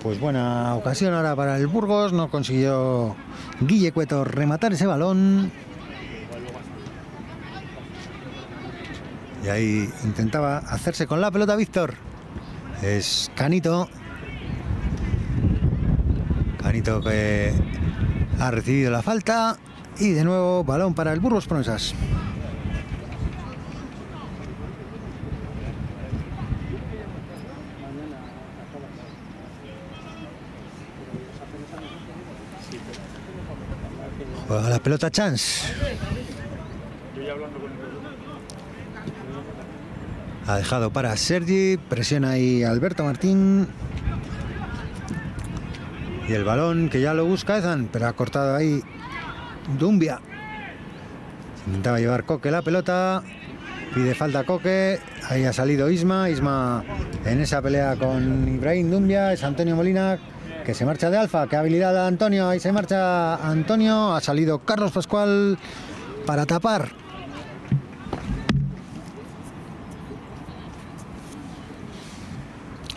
Pues buena ocasión ahora para el Burgos. No consiguió Guille Cueto rematar ese balón. Y ahí intentaba hacerse con la pelota Víctor. Es Canito. Canito que ha recibido la falta. Y de nuevo balón para el Burgos Promesas. Juega la pelota Chance. Ha dejado para Sergi. Presiona ahí Alberto Martín. Y el balón que ya lo busca Ezan, pero ha cortado ahí Dumbia. Intentaba llevar Coque la pelota. Pide falta Coque. Ahí ha salido Isma. Isma en esa pelea con Ibrahim Dumbia. Es Antonio Molina que se marcha de Alfa. Qué habilidad Antonio. Ahí se marcha Antonio. Ha salido Carlos Pascual para tapar.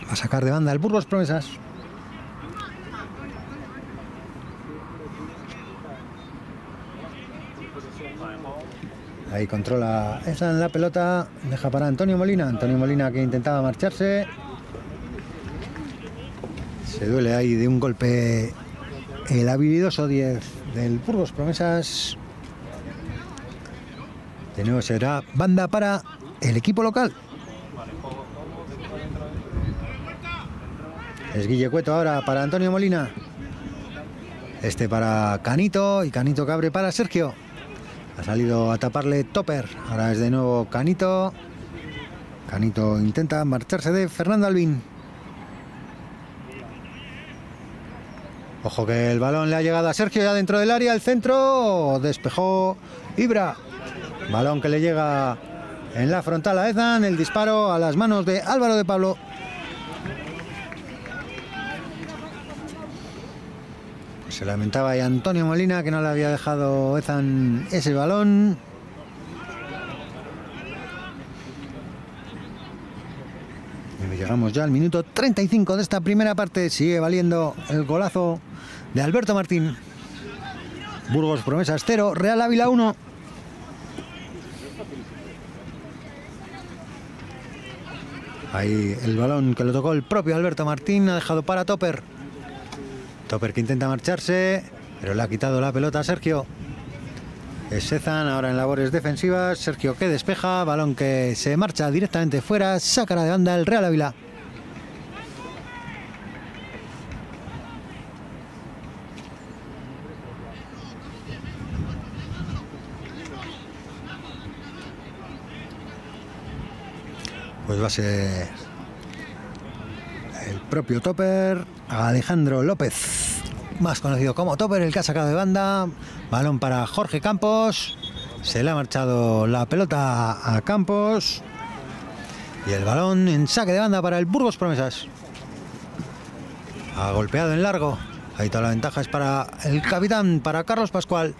A sacar de banda el Burgos Promesas. Ahí controla esa en la pelota. Deja para Antonio Molina. Antonio Molina que intentaba marcharse. Se duele ahí de un golpe el habilidoso 10 del Burgos Promesas. De nuevo será banda para el equipo local. Es Guille Cueto ahora para Antonio Molina. Este para Canito y Canito que abre para Sergio. Ha salido a taparle Topper. Ahora es de nuevo Canito. Canito intenta marcharse de Fernando Albín. Ojo que el balón le ha llegado a Sergio ya dentro del área, el centro, despejó Ibra. Balón que le llega en la frontal a Ezan, el disparo a las manos de Álvaro de Pablo. Se lamentaba ahí Antonio Molina que no le había dejado Ezan ese balón. Y llegamos ya al minuto 35 de esta primera parte. Sigue valiendo el golazo de Alberto Martín. Burgos Promesas 0, Real Ávila 1. Ahí el balón que lo tocó el propio Alberto Martín ha dejado para Topper. Topper que intenta marcharse, pero le ha quitado la pelota a Sergio. Es Sezan ahora en labores defensivas. Sergio que despeja, balón que se marcha directamente fuera, sacará de banda el Real Ávila. Pues va a ser propio Topper, Alejandro López, más conocido como Topper, el que ha sacado de banda. Balón para Jorge Campos. Se le ha marchado la pelota a Campos. Y el balón en saque de banda para el Burgos Promesas. Ha golpeado en largo. Ahí toda la ventaja es para el capitán, para Carlos Pascual.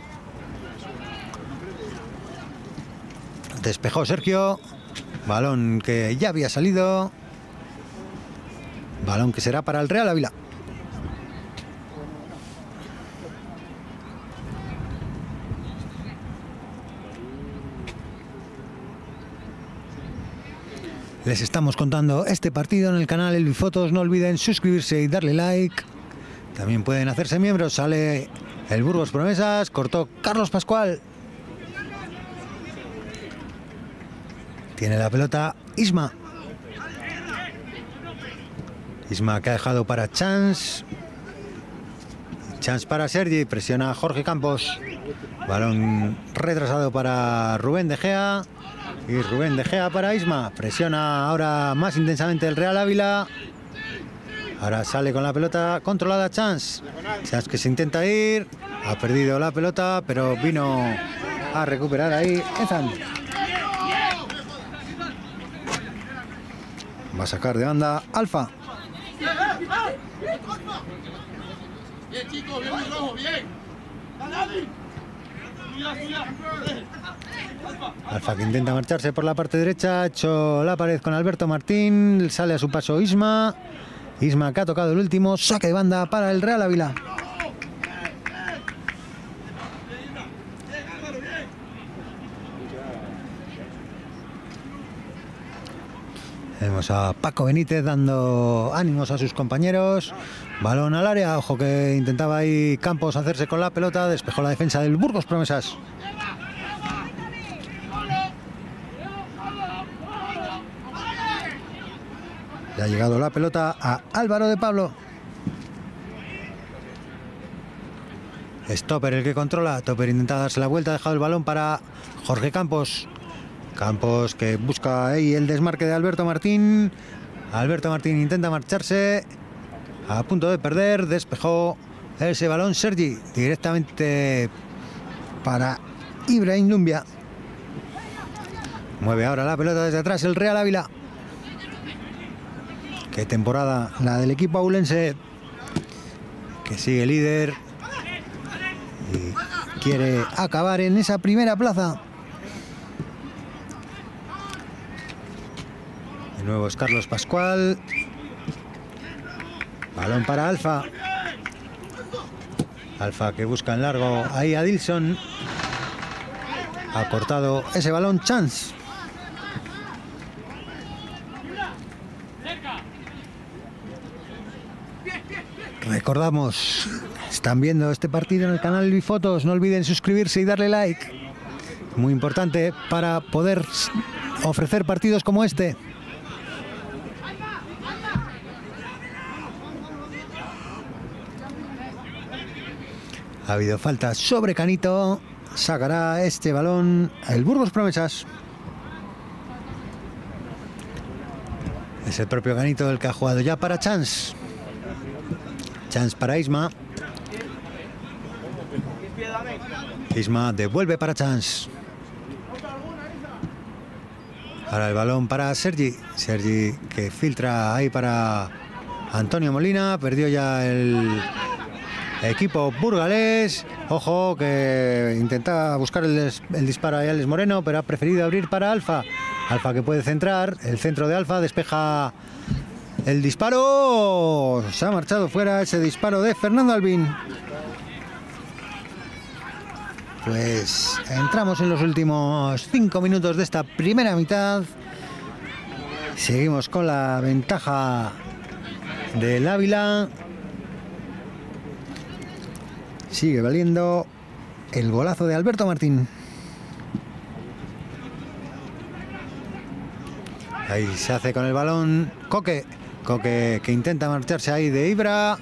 Despejó Sergio. Balón que ya había salido. Balón que será para el Real Ávila. Les estamos contando este partido en el canal El Fotos. No olviden suscribirse y darle like. También pueden hacerse miembros. Sale el Burgos Promesas. Cortó Carlos Pascual. Tiene la pelota Isma. Isma que ha dejado para Chance. Chance para Sergi. Presiona a Jorge Campos. Balón retrasado para Rubén De Gea. Y Rubén De Gea para Isma. Presiona ahora más intensamente el Real Ávila. Ahora sale con la pelota controlada Chance. Chance que se intenta ir. Ha perdido la pelota, pero vino a recuperar ahí Ethan. Va a sacar de banda Alfa. Alfa que intenta marcharse por la parte derecha, ha hecho la pared con Alberto Martín, sale a su paso Isma. Isma que ha tocado el último, saque de banda para el Real Ávila. Vemos a Paco Benítez dando ánimos a sus compañeros. Balón al área, ojo que intentaba ahí Campos hacerse con la pelota, despejó la defensa del Burgos Promesas. Le ha llegado la pelota a Álvaro de Pablo. Stopper el que controla. Topper intenta darse la vuelta, ha dejado el balón para Jorge Campos. Campos que busca ahí el desmarque de Alberto Martín. Alberto Martín intenta marcharse. A punto de perder. Despejó ese balón Sergi directamente para Ibrahim Lumbia. Mueve ahora la pelota desde atrás el Real Ávila. Qué temporada la del equipo aulense que sigue líder y quiere acabar en esa primera plaza. Nuevo es Carlos Pascual. Balón para Alfa. Alfa que busca en largo ahí a Dilson. Ha cortado ese balón Chance. Recordamos, están viendo este partido en el canal Bifotos. No olviden suscribirse y darle like. Muy importante para poder ofrecer partidos como este. Ha habido falta sobre Canito. Sacará este balón el Burgos Promesas. Es el propio Canito el que ha jugado ya para Chance. Chance para Isma. Isma devuelve para Chance. Ahora el balón para Sergi. Sergi que filtra ahí para Antonio Molina. Perdió ya el equipo burgalés. Ojo que intentaba buscar el, el disparo a Alex Moreno, pero ha preferido abrir para Alfa. Alfa que puede centrar. El centro de Alfa despeja el disparo. Se ha marchado fuera ese disparo de Fernando Albín. Pues entramos en los últimos cinco minutos de esta primera mitad. Seguimos con la ventaja del Ávila. Sigue valiendo el golazo de Alberto Martín. Ahí se hace con el balón Coque. Coque que intenta marcharse ahí de Ibra.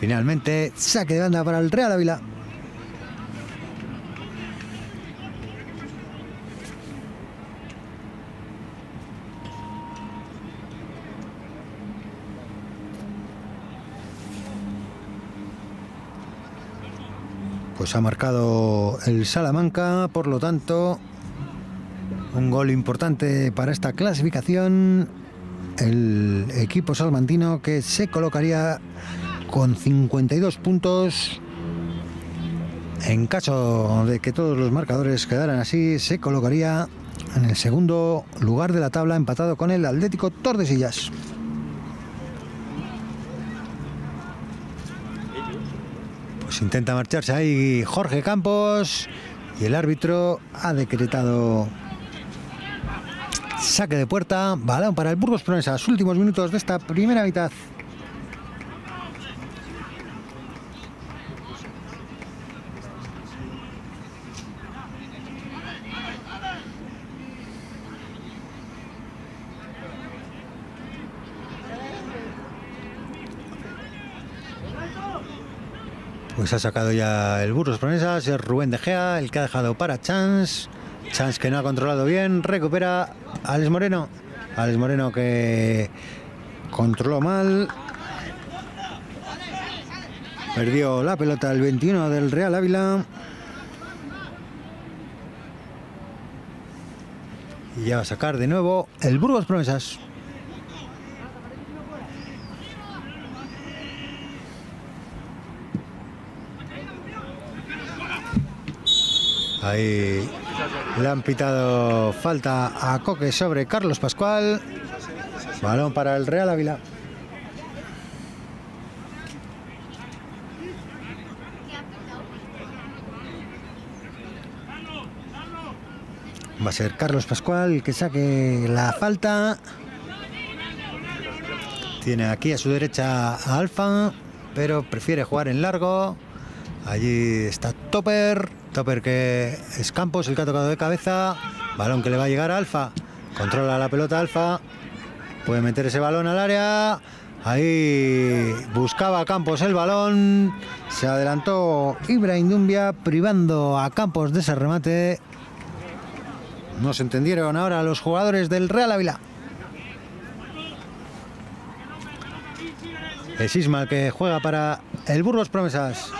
Finalmente, saque de banda para el Real Ávila. Pues ha marcado el Salamanca, por lo tanto, un gol importante para esta clasificación. El equipo salmantino que se colocaría con 52 puntos. En caso de que todos los marcadores quedaran así, se colocaría en el segundo lugar de la tabla, empatado con el Atlético Tordesillas. Pues intenta marcharse ahí Jorge Campos y el árbitro ha decretado saque de puerta, balón para el Burgos Promesas, últimos minutos de esta primera mitad. Pues ha sacado ya el Burgos Promesas, es Rubén De Gea, el que ha dejado para Chance. Chance que no ha controlado bien, recupera Alex Moreno. Alex Moreno que controló mal. Perdió la pelota el 21 del Real Ávila. Y ya va a sacar de nuevo el Burgos Promesas. Ahí le han pitado falta a Coque sobre Carlos Pascual. Balón para el Real Ávila. Va a ser Carlos Pascual que saque la falta. Tiene aquí a su derecha a Alfa, pero prefiere jugar en largo. Allí está Topper. Topper que es Campos, el que ha tocado de cabeza. Balón que le va a llegar a Alfa. Controla la pelota Alfa. Puede meter ese balón al área. Ahí buscaba Campos el balón. Se adelantó Ibrahim Dumbia privando a Campos de ese remate. No se entendieron ahora los jugadores del Real Ávila. Es Isma el que juega para el Burgos Promesas.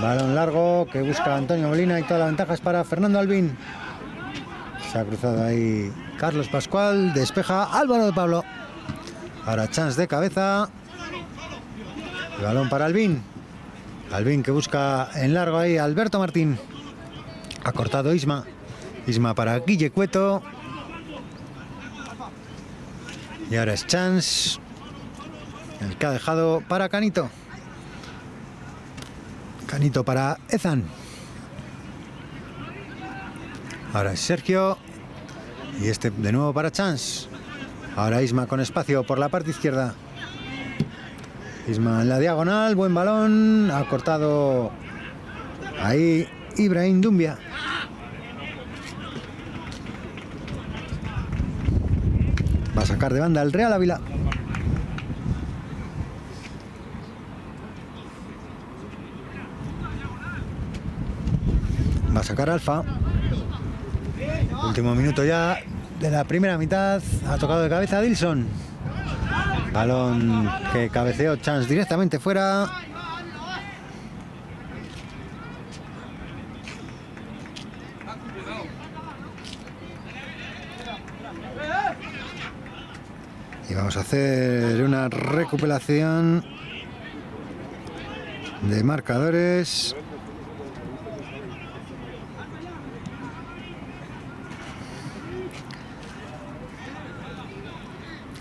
Balón largo que busca Antonio Molina y toda la ventaja es para Fernando Albín. Se ha cruzado ahí Carlos Pascual, despeja Álvaro de Pablo. Ahora chance de cabeza. El balón para Albín. Albín que busca en largo ahí Alberto Martín. Ha cortado Isma. Isma para Guille Cueto. Y ahora es Chance. El que ha dejado para Canito. Canito para Ezan. Ahora es Sergio. Y este de nuevo para Chance. Ahora Isma con espacio por la parte izquierda. Isma en la diagonal, buen balón. Ha cortado ahí Ibrahim Dumbia. Va a sacar de banda el Real Ávila. Sacar Alfa. Último minuto ya de la primera mitad. Ha tocado de cabeza Dilson. Balón que cabeceó Chance directamente fuera. Y vamos a hacer una recuperación de marcadores.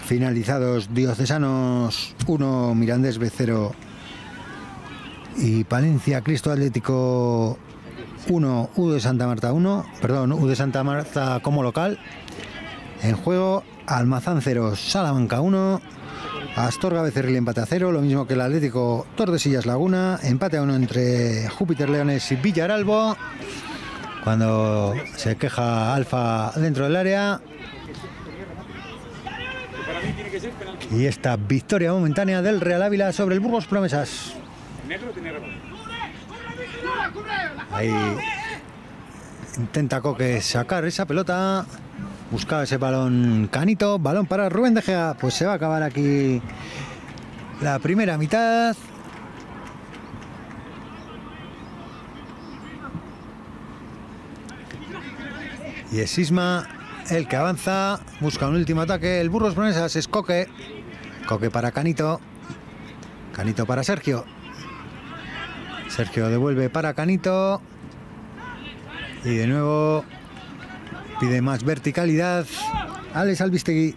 Finalizados Diocesanos 1, Mirandés B0 y Palencia Cristo Atlético 1, U de Santa Marta 1, perdón, U de Santa Marta como local. En juego Almazán 0, Salamanca 1, Astorga Becerril empate a 0, lo mismo que el Atlético Tordesillas Laguna, empate a 1 entre Júpiter Leones y Villaralbo. Cuando se queja Alfa dentro del área, Y esta victoria momentánea del Real Ávila sobre el Burgos Promesas. Intenta Coque sacar esa pelota. Buscaba ese balón Canito. Balón para Rubén De Gea. Pues se va a acabar aquí la primera mitad. Y es Isma el que avanza. Busca un último ataque. El Burgos Promesas es Coque. Coque para Canito. Canito para Sergio. Sergio devuelve para Canito. Y de nuevo pide más verticalidad. Alex Albistegui.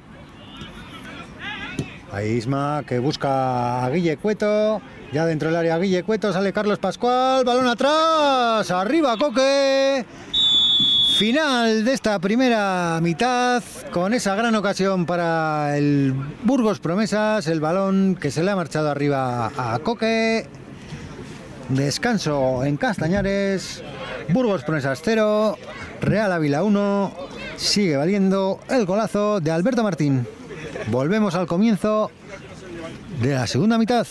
Ahí Isma que busca a Guille Cueto. Ya dentro del área Guille Cueto sale Carlos Pascual. Balón atrás. Arriba Coque. Final de esta primera mitad con esa gran ocasión para el Burgos Promesas, el balón que se le ha marchado arriba a Coque. Descanso en Castañares, Burgos Promesas 0, Real Ávila 1, sigue valiendo el golazo de Alberto Martín. Volvemos al comienzo de la segunda mitad.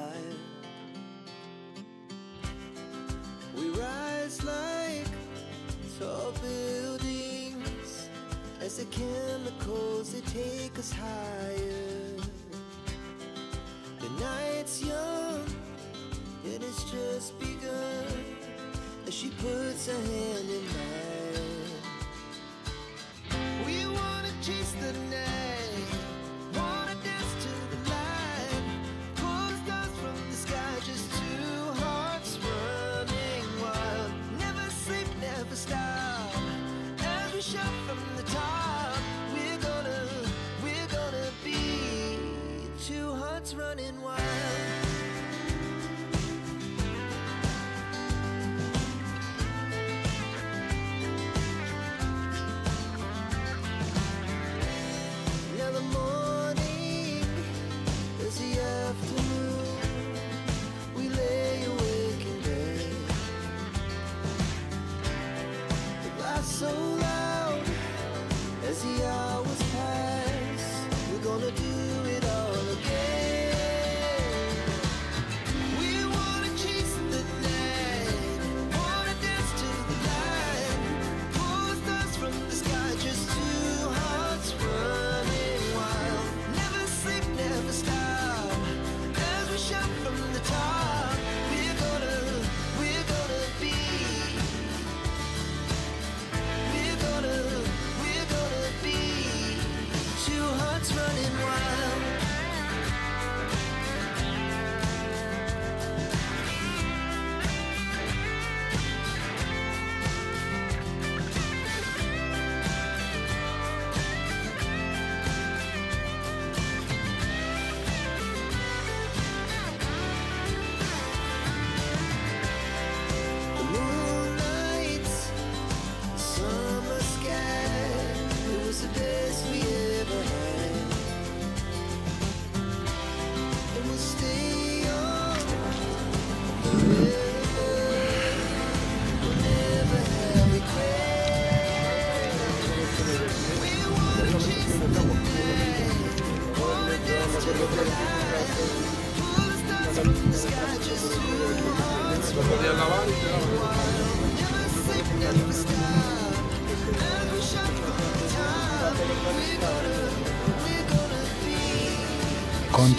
Fire. We rise like tall buildings as the chemicals they take us higher. The night's young and it's just begun as she puts her hand in mine.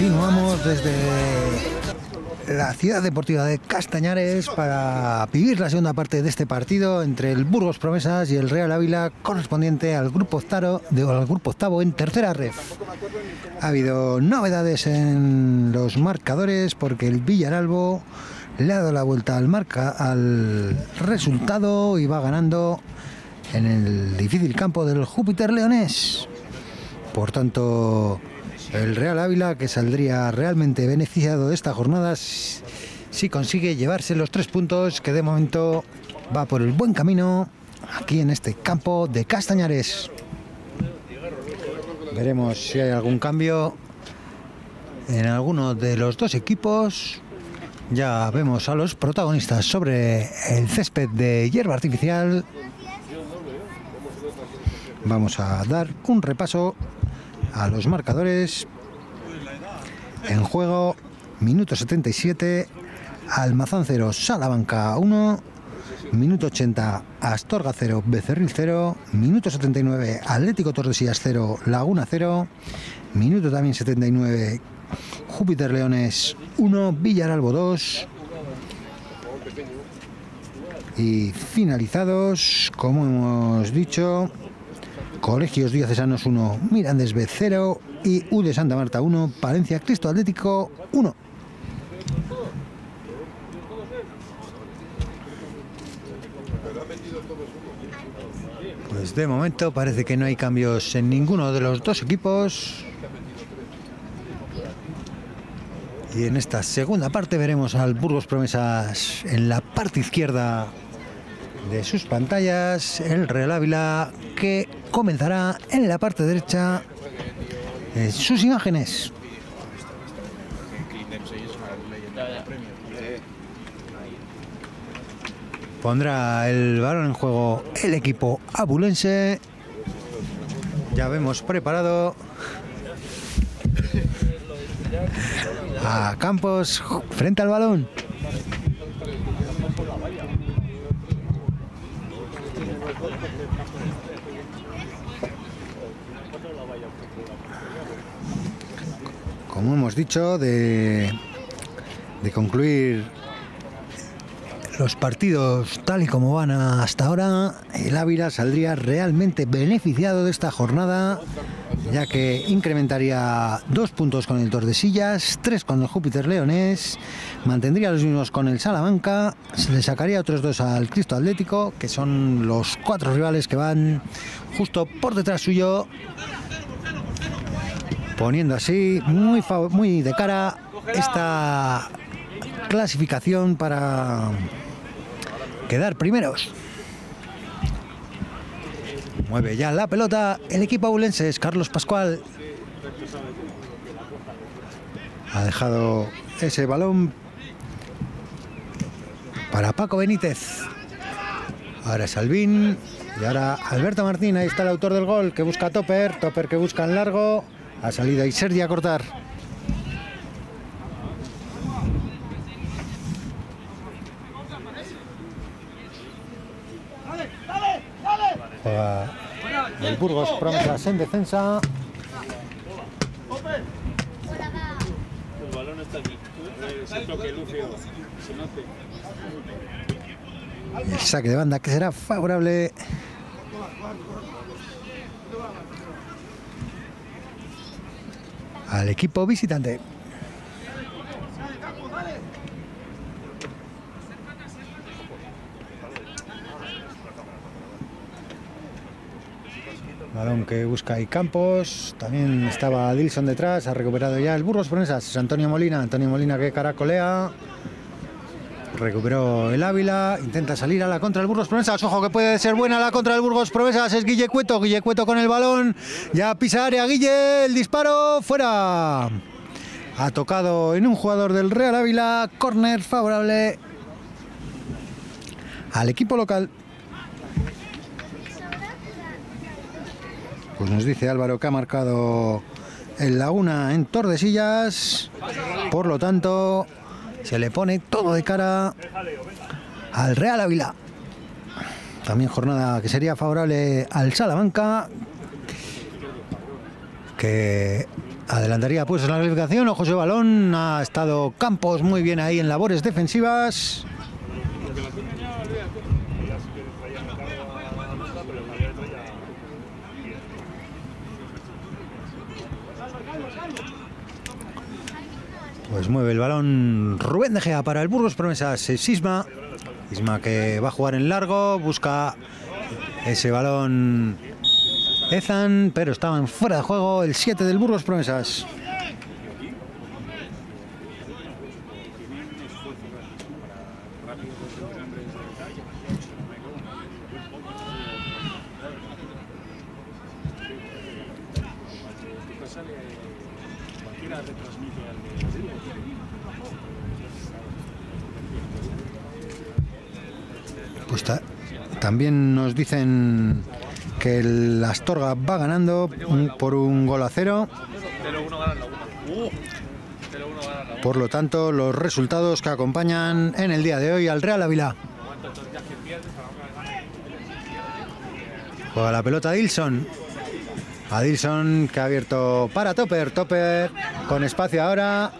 Continuamos desde la ciudad deportiva de Castañares para vivir la segunda parte de este partido entre el Burgos Promesas y el Real Ávila correspondiente al grupo octavo, de, al grupo octavo en tercera ref. Ha habido novedades en los marcadores porque el Villaralbo le ha dado la vuelta al marca al resultado y va ganando en el difícil campo del Júpiter Leonés. Por tanto, el Real Ávila, que saldría realmente beneficiado de esta jornada si si consigue llevarse los tres puntos, que de momento va por el buen camino aquí en este campo de Castañares. Veremos si hay algún cambio en alguno de los dos equipos. Ya vemos a los protagonistas sobre el césped de hierba artificial. Vamos a dar un repaso a los marcadores. En juego, minuto 77, Almazán 0, Salamanca 1, minuto 80, Astorga 0, Becerril 0, minuto 79, Atlético Tordesillas 0, Laguna 0, minuto también 79, Júpiter Leones 1, Villaralbo 2. Y finalizados, como hemos dicho, Colegios Diocesanos 1, Mirandés B 0 y U de Santa Marta 1, Palencia Cristo Atlético 1. Pues de momento parece que no hay cambios en ninguno de los dos equipos. Y en esta segunda parte veremos al Burgos Promesas en la parte izquierda de sus pantallas, el Real Ávila que comenzará en la parte derecha en sus imágenes. Pondrá el balón en juego el equipo abulense. Ya vemos preparado a Campos frente al balón. Como hemos dicho, de, de concluir los partidos tal y como van hasta ahora, el Ávila saldría realmente beneficiado de esta jornada, ya que incrementaría dos puntos con el Tordesillas, tres con el Júpiter Leonés, mantendría los mismos con el Salamanca, se le sacaría otros dos al Cristo Atlético, que son los cuatro rivales que van justo por detrás suyo, poniendo así muy, muy de cara esta clasificación para quedar primeros. Mueve ya la pelota el equipo abulense, Carlos Pascual. Ha dejado ese balón para Paco Benítez. Ahora es Albín y ahora Alberto Martín. Ahí está el autor del gol que busca a Topper. Topper que busca en largo. Ha salido ahí Sergi a cortar. Juega el Burgos promesas en defensa. El balón está aquí. Note. El saque de banda que será favorable. Al equipo visitante. Balón que busca ahí Campos. También estaba Dilson detrás. Ha recuperado ya el Burgos Promesas. Es Antonio Molina. Antonio Molina que caracolea. Recuperó el Ávila, intenta salir a la contra del Burgos Promesas. Ojo que puede ser buena la contra del Burgos Promesas. Es Guille Cueto. Guille Cueto con el balón. Ya pisa área Guille. El disparo fuera. Ha tocado en un jugador del Real Ávila. Corner favorable al equipo local. Pues nos dice Álvaro que ha marcado el Laguna en Tordesillas. Por lo tanto, se le pone todo de cara al Real Ávila. También jornada que sería favorable al Salamanca, que adelantaría pues en la clasificación. Ojo ese balón, ha estado Campos muy bien ahí en labores defensivas. Pues mueve el balón Rubén De Gea para el Burgos Promesas. Es Sisma. Sisma que va a jugar en largo. Busca ese balón Ezan, pero estaban fuera de juego el 7 del Burgos Promesas. Pues ta- también nos dicen que el Astorga va ganando por un gol a cero. 0-1 gana la 1. 0-1 gana la 1. Por lo tanto, los resultados que acompañan en el día de hoy al Real Ávila. Juega la pelota Dilson. A Dilson que ha abierto para Topper. Topper con espacio ahora.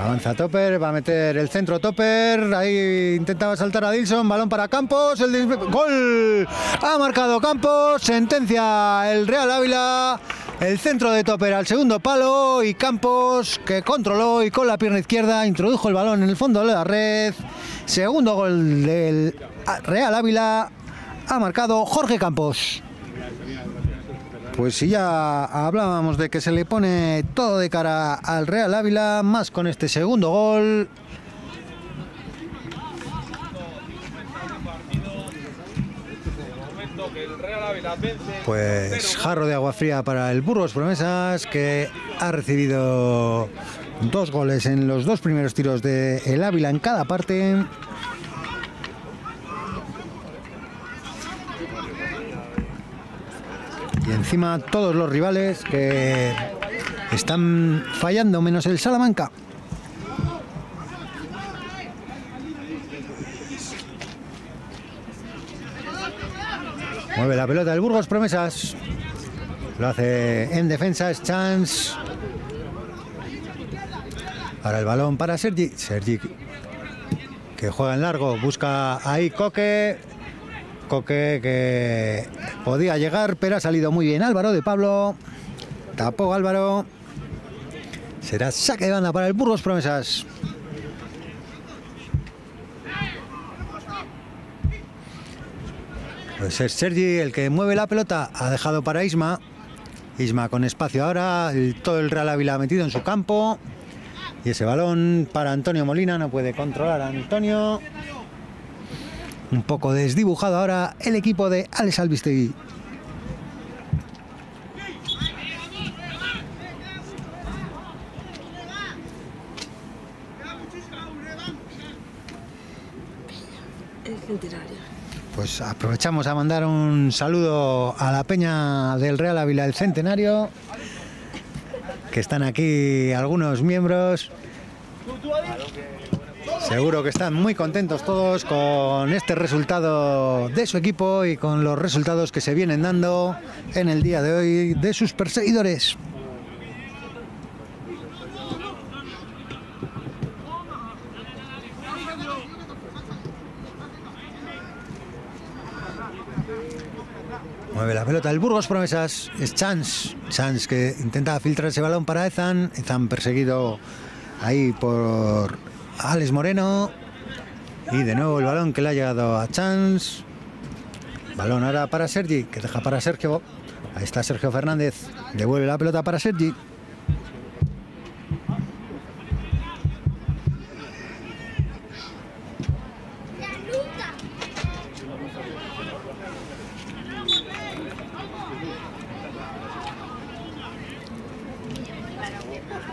Avanza Topper, va a meter el centro Topper. Ahí intentaba saltar a Dilson. Balón para Campos. El gol. Ha marcado Campos. Sentencia el Real Ávila. El centro de Topper al segundo palo. Y Campos que controló y con la pierna izquierda introdujo el balón en el fondo de la red. Segundo gol del Real Ávila. Ha marcado Jorge Campos. Pues si ya hablábamos de que se le pone todo de cara al Real Ávila, más con este segundo gol. Pues jarro de agua fría para el Burgos Promesas, que ha recibido dos goles en los dos primeros tiros de el Ávila en cada parte. Y encima todos los rivales que están fallando, menos el Salamanca. Mueve la pelota el Burgos Promesas. Lo hace en defensa, es chance. Ahora el balón para Sergi. Sergi que juega en largo, busca ahí Coque. Coque que podía llegar, pero ha salido muy bien Álvaro de Pablo. Tapó Álvaro. Será saque de banda para el Burgos Promesas. Pues es Sergi el que mueve la pelota. Ha dejado para Isma. Isma con espacio ahora. el- todo el Real Ávila metido en su campo. Y ese balón para Antonio Molina. No puede controlar a Antonio. Un poco desdibujado ahora el equipo de Alex Albistegui. Pues aprovechamos a mandar un saludo a la peña del Real Ávila del Centenario, que están aquí algunos miembros. Seguro que están muy contentos todos con este resultado de su equipo y con los resultados que se vienen dando en el día de hoy de sus perseguidores. Mueve la pelota el Burgos Promesas. Es Chance. Chance que intenta filtrar ese balón para Ezan. Ezan perseguido ahí por Alex Moreno. Y de nuevo el balón que le ha llegado a Chance. Balón ahora para Sergi, que deja para Sergio. Ahí está Sergio Fernández. Devuelve la pelota para Sergi.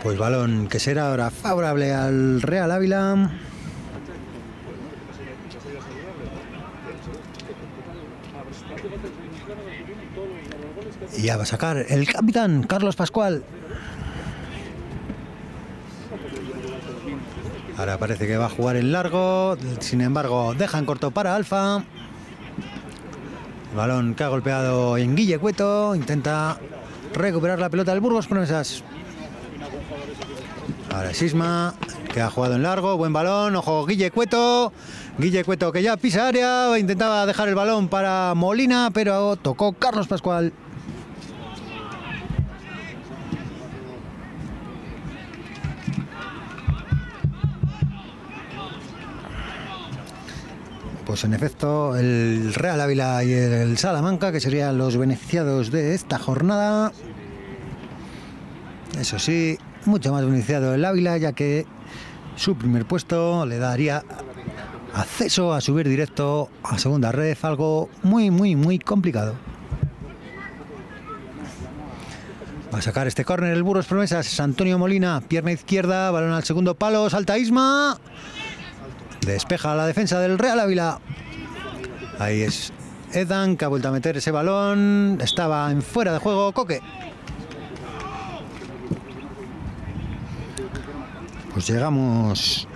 Pues balón que será ahora favorable al Real Ávila. Y ya va a sacar el capitán Carlos Pascual. Ahora parece que va a jugar en largo. Sin embargo, deja en corto para Alfa. El balón que ha golpeado en Guille Cueto. Intenta recuperar la pelota del Burgos Promesas. Ahora Sisma, que ha jugado en largo, buen balón, ojo Guille Cueto, Guille Cueto que ya pisa área, intentaba dejar el balón para Molina, pero tocó Carlos Pascual. Pues en efecto, el Real Ávila y el Salamanca, que serían los beneficiados de esta jornada. Eso sí, mucho más beneficiado el Ávila, ya que su primer puesto le daría acceso a subir directo a segunda red, algo muy, muy, muy complicado. Va a sacar este córner el Burros Promesas, es Antonio Molina, pierna izquierda, balón al segundo palo, salta Isma, despeja la defensa del Real Ávila. Ahí es Edan que ha vuelto a meter ese balón, estaba en fuera de juego Coque. Pues llegamos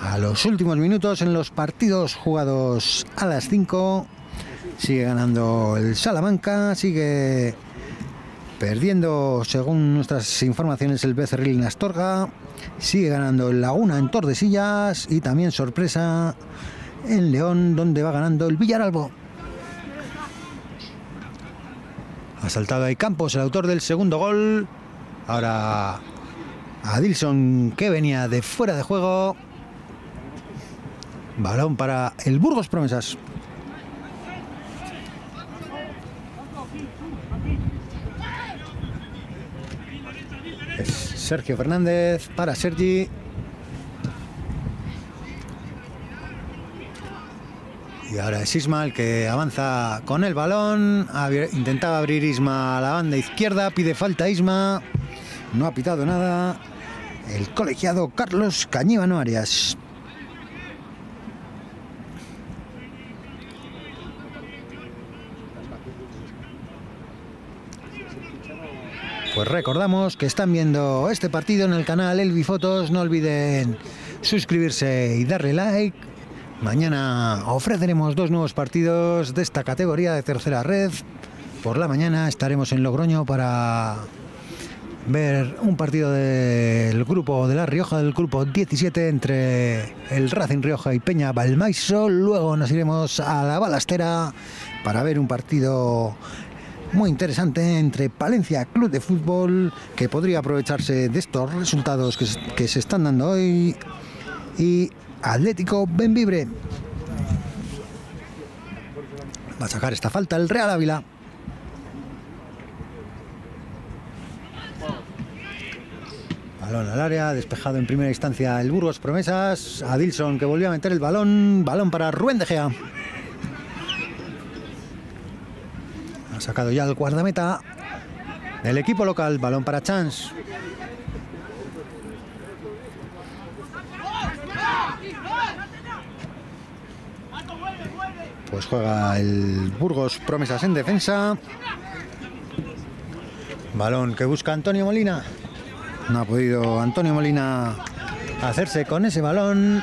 a los últimos minutos en los partidos jugados a las 5. Sigue ganando el Salamanca, sigue perdiendo, según nuestras informaciones, el Becerril en Astorga. Sigue ganando el Laguna en Tordesillas y también sorpresa en León, donde va ganando el Villaralbo. Ha saltado ahí Campos, el autor del segundo gol. Ahora a Dilson que venía de fuera de juego. Balón para el Burgos Promesas. Es Sergio Fernández para Sergi. Y ahora es Isma el que avanza con el balón. Intentaba abrir Isma a la banda izquierda. Pide falta Isma. No ha pitado nada. El colegiado Carlos Cañívano Arias. Pues recordamos que están viendo este partido en el canal Elvi Fotos. No olviden suscribirse y darle like. Mañana ofreceremos dos nuevos partidos de esta categoría de tercera red. Por la mañana estaremos en Logroño para ver un partido del grupo de La Rioja, del grupo 17 entre el Racing Rioja y Peña Balmaiso. Luego nos iremos a la Balastera para ver un partido muy interesante entre Palencia Club de Fútbol, que podría aprovecharse de estos resultados que, se- que se están dando hoy, y Atlético Benvibre. Va a sacar esta falta el Real Ávila. Balón al área, despejado en primera instancia el Burgos Promesas. A Dilson que volvió a meter el balón. Balón para Rubén De Gea. Ha sacado ya el guardameta del equipo local. Balón para Chance. Pues juega el Burgos Promesas en defensa. Balón que busca Antonio Molina. No ha podido Antonio Molina hacerse con ese balón.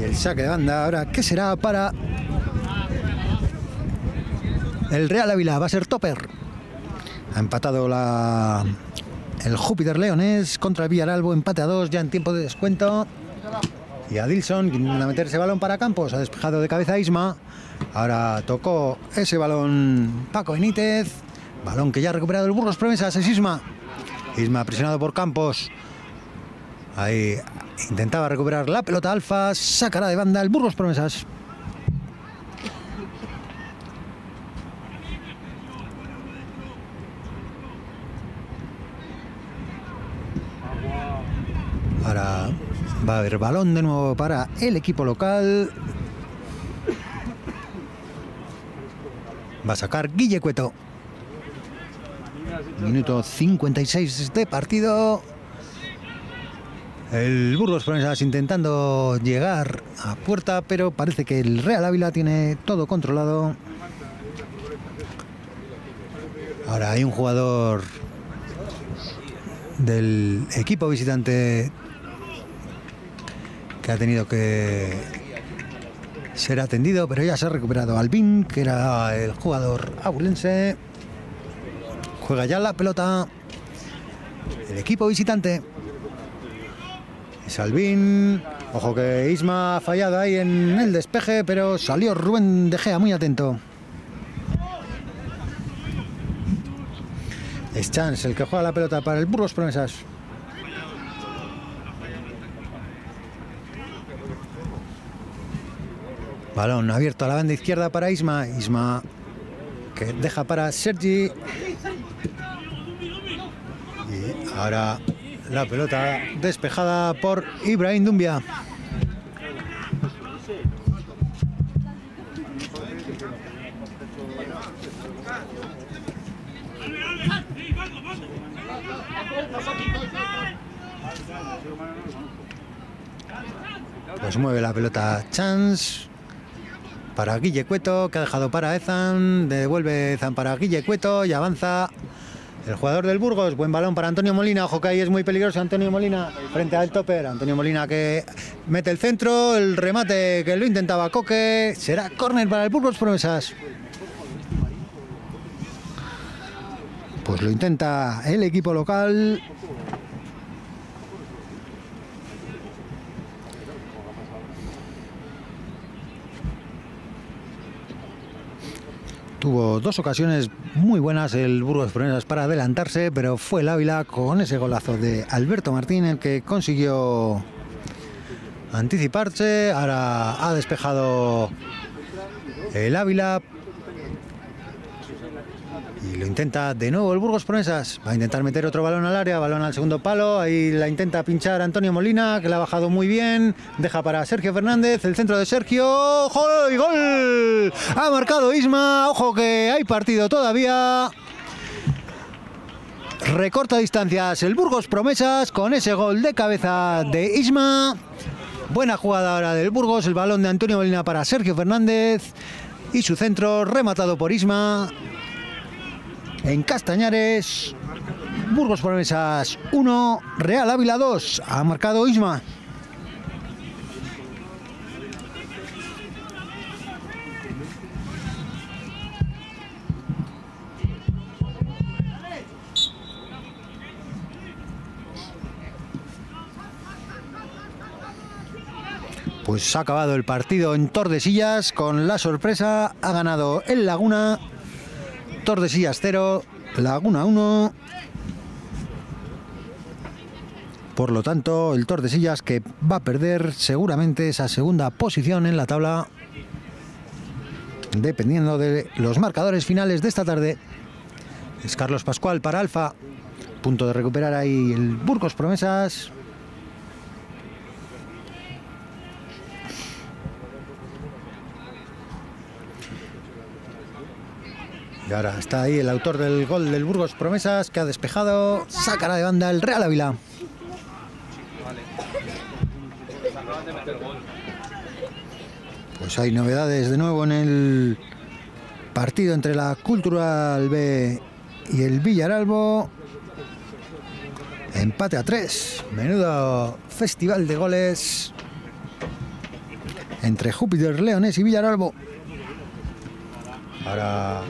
Y el saque de banda ahora, ¿qué será para el Real Ávila? Va a ser Topper. Ha empatado la, el Júpiter Leones contra el Villaralbo, empate a dos ya en tiempo de descuento. Y a Dilson, que intenta meter ese balón para Campos, ha despejado de cabeza a Isma. Ahora tocó ese balón Paco Benítez. Balón que ya ha recuperado el Burgos Promesas, es Isma. Isma presionado por Campos. Ahí intentaba recuperar la pelota Alfa, sacará de banda el Burgos Promesas. Ahora va a haber balón de nuevo para el equipo local. Va a sacar Guille Cueto. Minuto 56 de partido. El Burgos Promesas intentando llegar a puerta, pero parece que el Real Ávila tiene todo controlado. Ahora hay un jugador del equipo visitante que ha tenido que ser atendido, pero ya se ha recuperado Albín, que era el jugador abulense. Juega ya la pelota el equipo visitante. Es Albín. Ojo que Isma ha fallado ahí en el despeje, pero salió Rubén De Gea muy atento. Es Chance el que juega la pelota para el Burgos Promesas. Balón abierto a la banda izquierda para Isma. Isma que deja para Sergi. Y ahora la pelota despejada por Ibrahim Dumbia. Pues mueve la pelota Chance para Guille Cueto, que ha dejado para Ezan. Devuelve Ezan para Guille Cueto y avanza el jugador del Burgos. Buen balón para Antonio Molina. Ojo que ahí es muy peligroso Antonio Molina frente al topper. Antonio Molina que mete el centro. El remate que lo intentaba Coque. Será córner para el Burgos Promesas. Pues lo intenta el equipo local. Tuvo dos ocasiones muy buenas el Burgos Promesas para adelantarse, pero fue el Ávila con ese golazo de Alberto Martín el que consiguió anticiparse. Ahora ha despejado el Ávila. Y lo intenta de nuevo el Burgos Promesas. Va a intentar meter otro balón al área, balón al segundo palo. Ahí la intenta pinchar Antonio Molina, que la ha bajado muy bien. Deja para Sergio Fernández, el centro de Sergio. ¡Gol! ¡Gol! Ha marcado Isma. Ojo que hay partido todavía. Recorta distancias el Burgos Promesas con ese gol de cabeza de Isma. Buena jugada ahora del Burgos, el balón de Antonio Molina para Sergio Fernández y su centro rematado por Isma. En Castañares, Burgos Promesas 1, Real Ávila 2. Ha marcado Isma. Pues ha acabado el partido en Tordesillas con la sorpresa. Ha ganado el Laguna. Tordesillas 0, Laguna 1. Por lo tanto, el Tordesillas que va a perder seguramente esa segunda posición en la tabla. Dependiendo de los marcadores finales de esta tarde. Es Carlos Pascual para Alfa. Punto de recuperar ahí el Burgos Promesas. Ahora está ahí el autor del gol del Burgos Promesas que ha despejado. Sacará de banda el Real Ávila. Pues hay novedades de nuevo en el partido entre la Cultural B y el Villaralbo. Empate a tres. Menudo festival de goles entre Júpiter Leones y Villaralbo. Ahora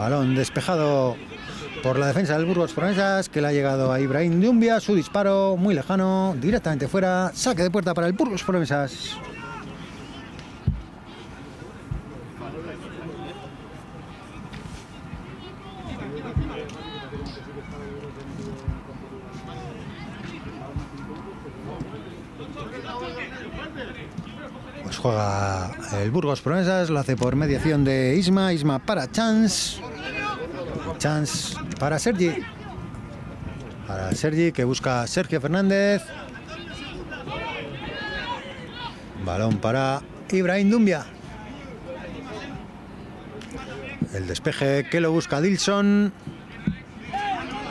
balón despejado por la defensa del Burgos Promesas, que le ha llegado a Ibrahim Dumbia, su disparo muy lejano, directamente fuera, saque de puerta para el Burgos Promesas. Pues juega el Burgos Promesas, lo hace por mediación de Isma, Isma para Chance. Chance para Sergi. Para Sergi que busca Sergio Fernández. Balón para Ibrahim Dumbia. El despeje que lo busca Dilson.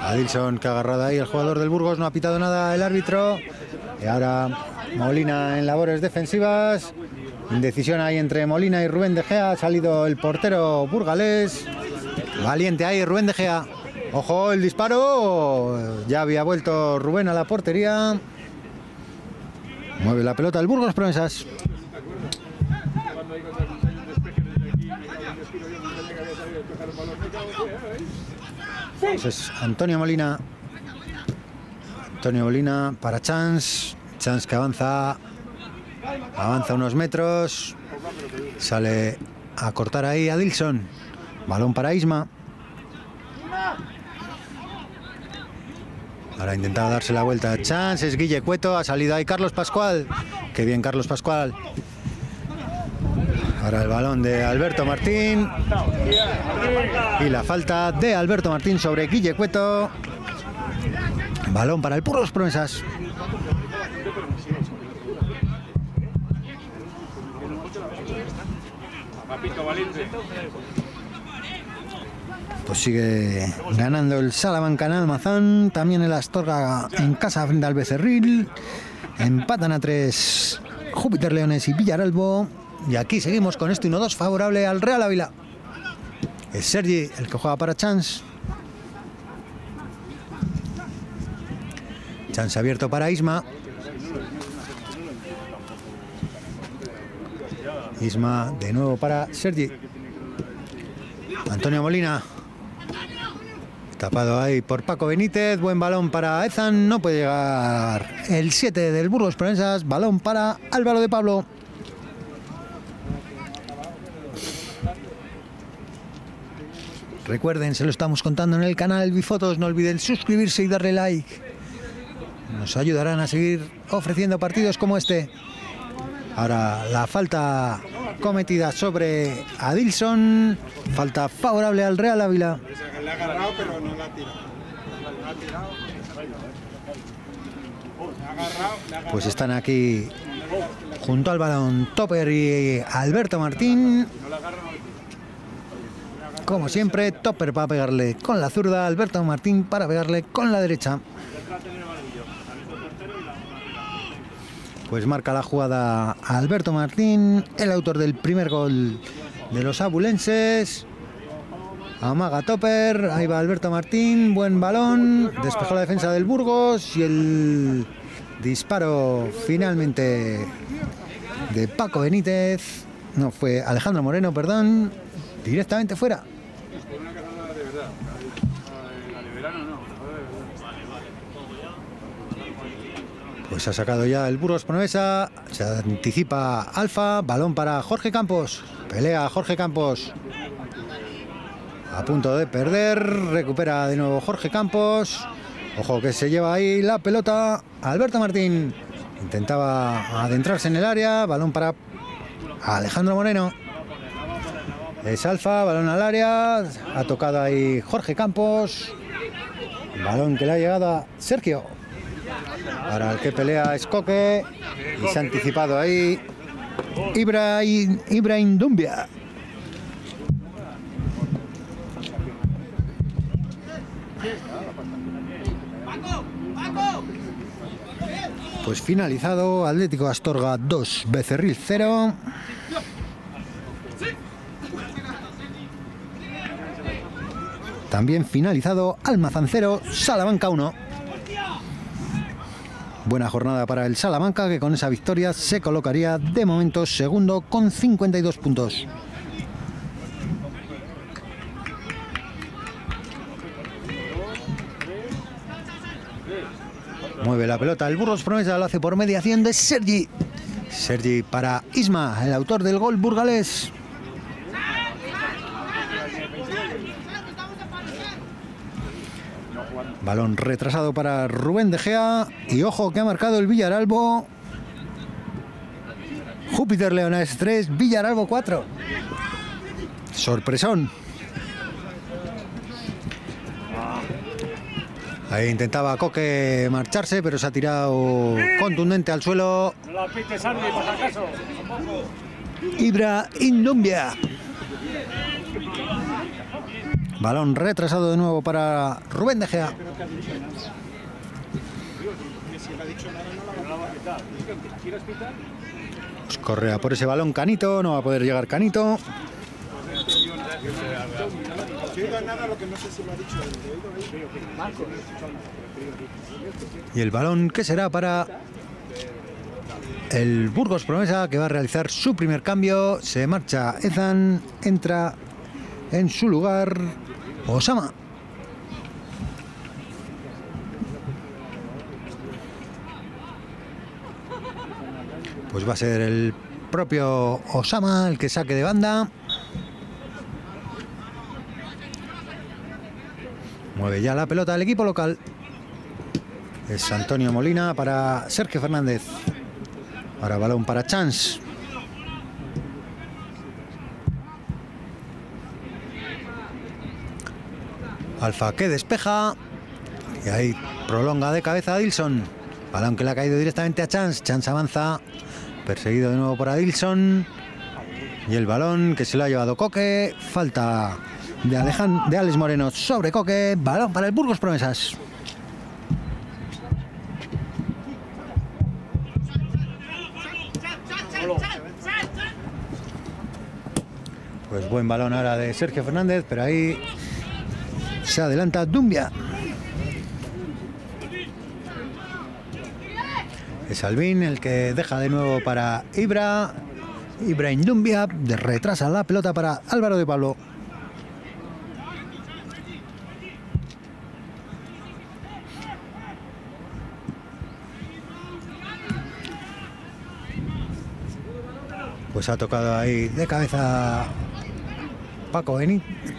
A Dilson que ha agarrado ahí el jugador del Burgos, no ha pitado nada el árbitro. Y ahora Molina en labores defensivas. Indecisión ahí entre Molina y Rubén De Gea. Ha salido el portero burgalés. Valiente ahí Rubén De Gea. Ojo el disparo. Ya había vuelto Rubén a la portería. Mueve la pelota el Burgos Promesas. Pues es Antonio Molina. Antonio Molina para Chance. Chance que avanza. Avanza unos metros. Sale a cortar ahí a Dilson. Balón para Isma. Ahora intentaba darse la vuelta Chance. Es Guille Cueto. Ha salido ahí Carlos Pascual. Qué bien Carlos Pascual. Ahora el balón de Alberto Martín. Y la falta de Alberto Martín sobre Guille Cueto. Balón para el Burgos Promesas. Pues sigue ganando el Salamanca en Almazán. También el Astorga en casa frente al Becerril. Empatan a tres Júpiter Leones y Villaralbo. Y aquí seguimos con este 1-2 favorable al Real Ávila. Es Sergi el que juega para Chance. Chance abierto para Isma. Isma de nuevo para Sergi. Antonio Molina. Tapado ahí por Paco Benítez. Buen balón para Ezan. No puede llegar el 7 del Burgos Promesas. Balón para Álvaro de Pablo. Recuerden, se lo estamos contando en el canal Bifotos. No olviden suscribirse y darle like. Nos ayudarán a seguir ofreciendo partidos como este. Ahora la falta cometida sobre Adilson. Falta favorable al Real Ávila. Pues están aquí junto al balón Topper y Alberto Martín. Como siempre, Topper para pegarle con la zurda, Alberto Martín para pegarle con la derecha. Pues marca la jugada Alberto Martín, el autor del primer gol de los abulenses. Amaga Topper, ahí va Alberto Martín, buen balón, despejó la defensa del Burgos y el disparo finalmente de Paco Benítez, no fue Alejandro Moreno, perdón, directamente fuera. Por una cazada de verdad. La de verano no, la de verdad. Pues ha sacado ya el Burgos Promesa, se anticipa Alfa, balón para Jorge Campos, pelea Jorge Campos. A punto de perder, recupera de nuevo Jorge Campos. Ojo que se lleva ahí la pelota. Alberto Martín intentaba adentrarse en el área, balón para Alejandro Moreno. Es Alfa, balón al área, ha tocado ahí Jorge Campos. Balón que le ha llegado a Sergio. Para el que pelea es Coque. Y se ha anticipado ahí Ibrahim Dumbia. Pues finalizado, Atlético Astorga 2, Becerril 0. También finalizado, Almazán 0, Salamanca 1. Buena jornada para el Salamanca que con esa victoria se colocaría de momento segundo con 52 puntos. Mueve la pelota el Burgos Promesa, lo hace por mediación de Sergi. Sergi para Isma, el autor del gol burgalés. Balón retrasado para Rubén De Gea. Y ojo que ha marcado el Villaralbo. Júpiter Leones 3, Villaralbo 4. Sorpresón. Ahí intentaba Coque marcharse, pero se ha tirado contundente al suelo. Ibra Indumbia. Balón retrasado de nuevo para Rubén De Gea. Pues corre a por ese balón Canito, no va a poder llegar Canito. Y el balón que será para el Burgos Promesa que va a realizar su primer cambio. Se marcha Ethan, entra en su lugar Osama. Pues va a ser el propio Osama el que saque de banda. Mueve ya la pelota al equipo local. Es Antonio Molina para Sergio Fernández. Ahora balón para Chance. Alfa que despeja. Y ahí prolonga de cabeza a Dilson. Balón que le ha caído directamente a Chance. Chance avanza. Perseguido de nuevo por Adilson. Y el balón que se lo ha llevado Coque. Falta de, Alejan, de Alex Moreno sobre Coque. Balón para el Burgos Promesas. Pues buen balón ahora de Sergio Fernández, pero ahí se adelanta Dumbia. Es Alvin el que deja de nuevo para Ibra. Ibrahim Dumbia de retrasa la pelota para Álvaro de Pablo. Pues ha tocado ahí de cabeza Paco Benítez.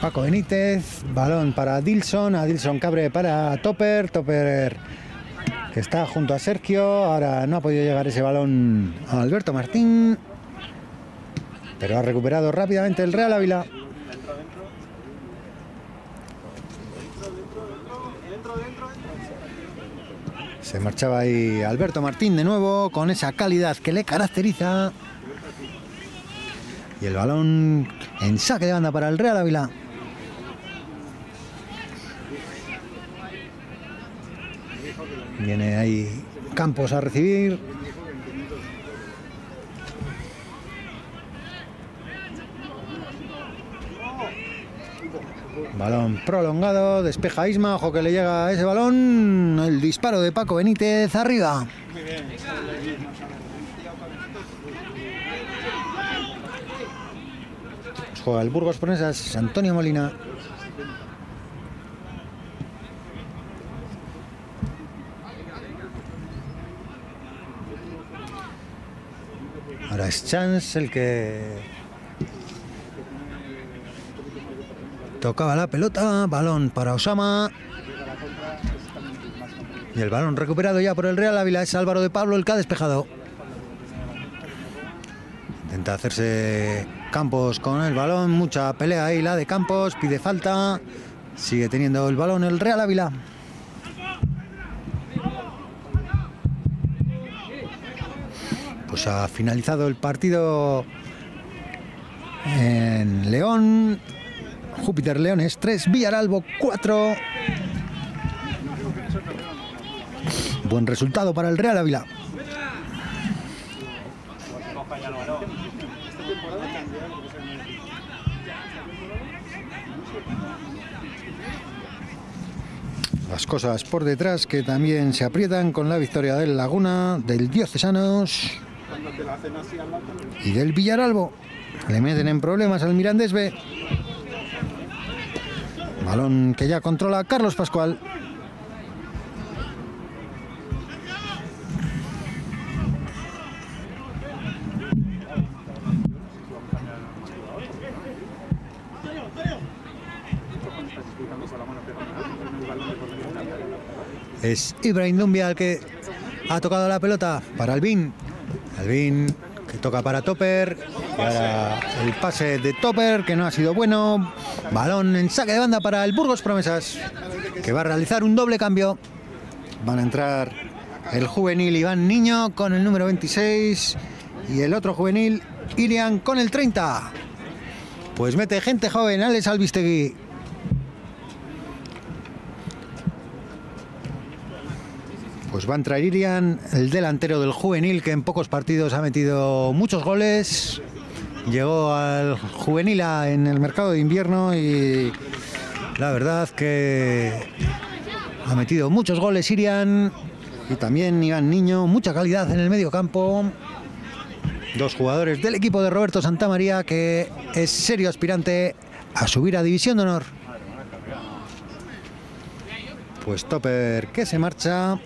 Paco Benítez, balón para Dilson, a Dilson Cabre para Topper, Topper que está junto a Sergio, ahora no ha podido llegar ese balón a Alberto Martín, pero ha recuperado rápidamente el Real Ávila. Se marchaba ahí Alberto Martín de nuevo con esa calidad que le caracteriza. Y el balón en saque de banda para el Real Ávila. Viene ahí Campos a recibir. Balón prolongado, despeja Isma, ojo que le llega a ese balón, el disparo de Paco Benítez arriba. Juega el Burgos Ponesas, Antonio Molina. Es Chance el que tocaba la pelota, balón para Osama. Y el balón recuperado ya por el Real Ávila es Álvaro de Pablo el que ha despejado. Intenta hacerse Campos con el balón, mucha pelea ahí la de Campos, pide falta. Sigue teniendo el balón el Real Ávila. Pues ha finalizado el partido en León. Júpiter Leones 3, Villaralbo 4. Buen resultado para el Real Ávila. Las cosas por detrás que también se aprietan con la victoria del Laguna, del Diocesanos y del Villaralbo. Le meten en problemas al Mirandés B. Balón que ya controla Carlos Pascual. Es Ibrahim Dumbia el que ha tocado la pelota para Albín. Albín que toca para Topper. Y ahora el pase de Topper que no ha sido bueno. Balón en saque de banda para el Burgos Promesas que va a realizar un doble cambio. Van a entrar el juvenil Iván Niño con el número 26 y el otro juvenil Irian con el 30. Pues mete gente joven, Alex Albistegui. Pues va a entrar Irian, el delantero del juvenil que en pocos partidos ha metido muchos goles. Llegó al juvenil en el mercado de invierno y la verdad que ha metido muchos goles Irian y también Iván Niño, mucha calidad en el medio campo. Dos jugadores del equipo de Roberto Santamaría que es serio aspirante a subir a División de Honor. Pues Topper que se marcha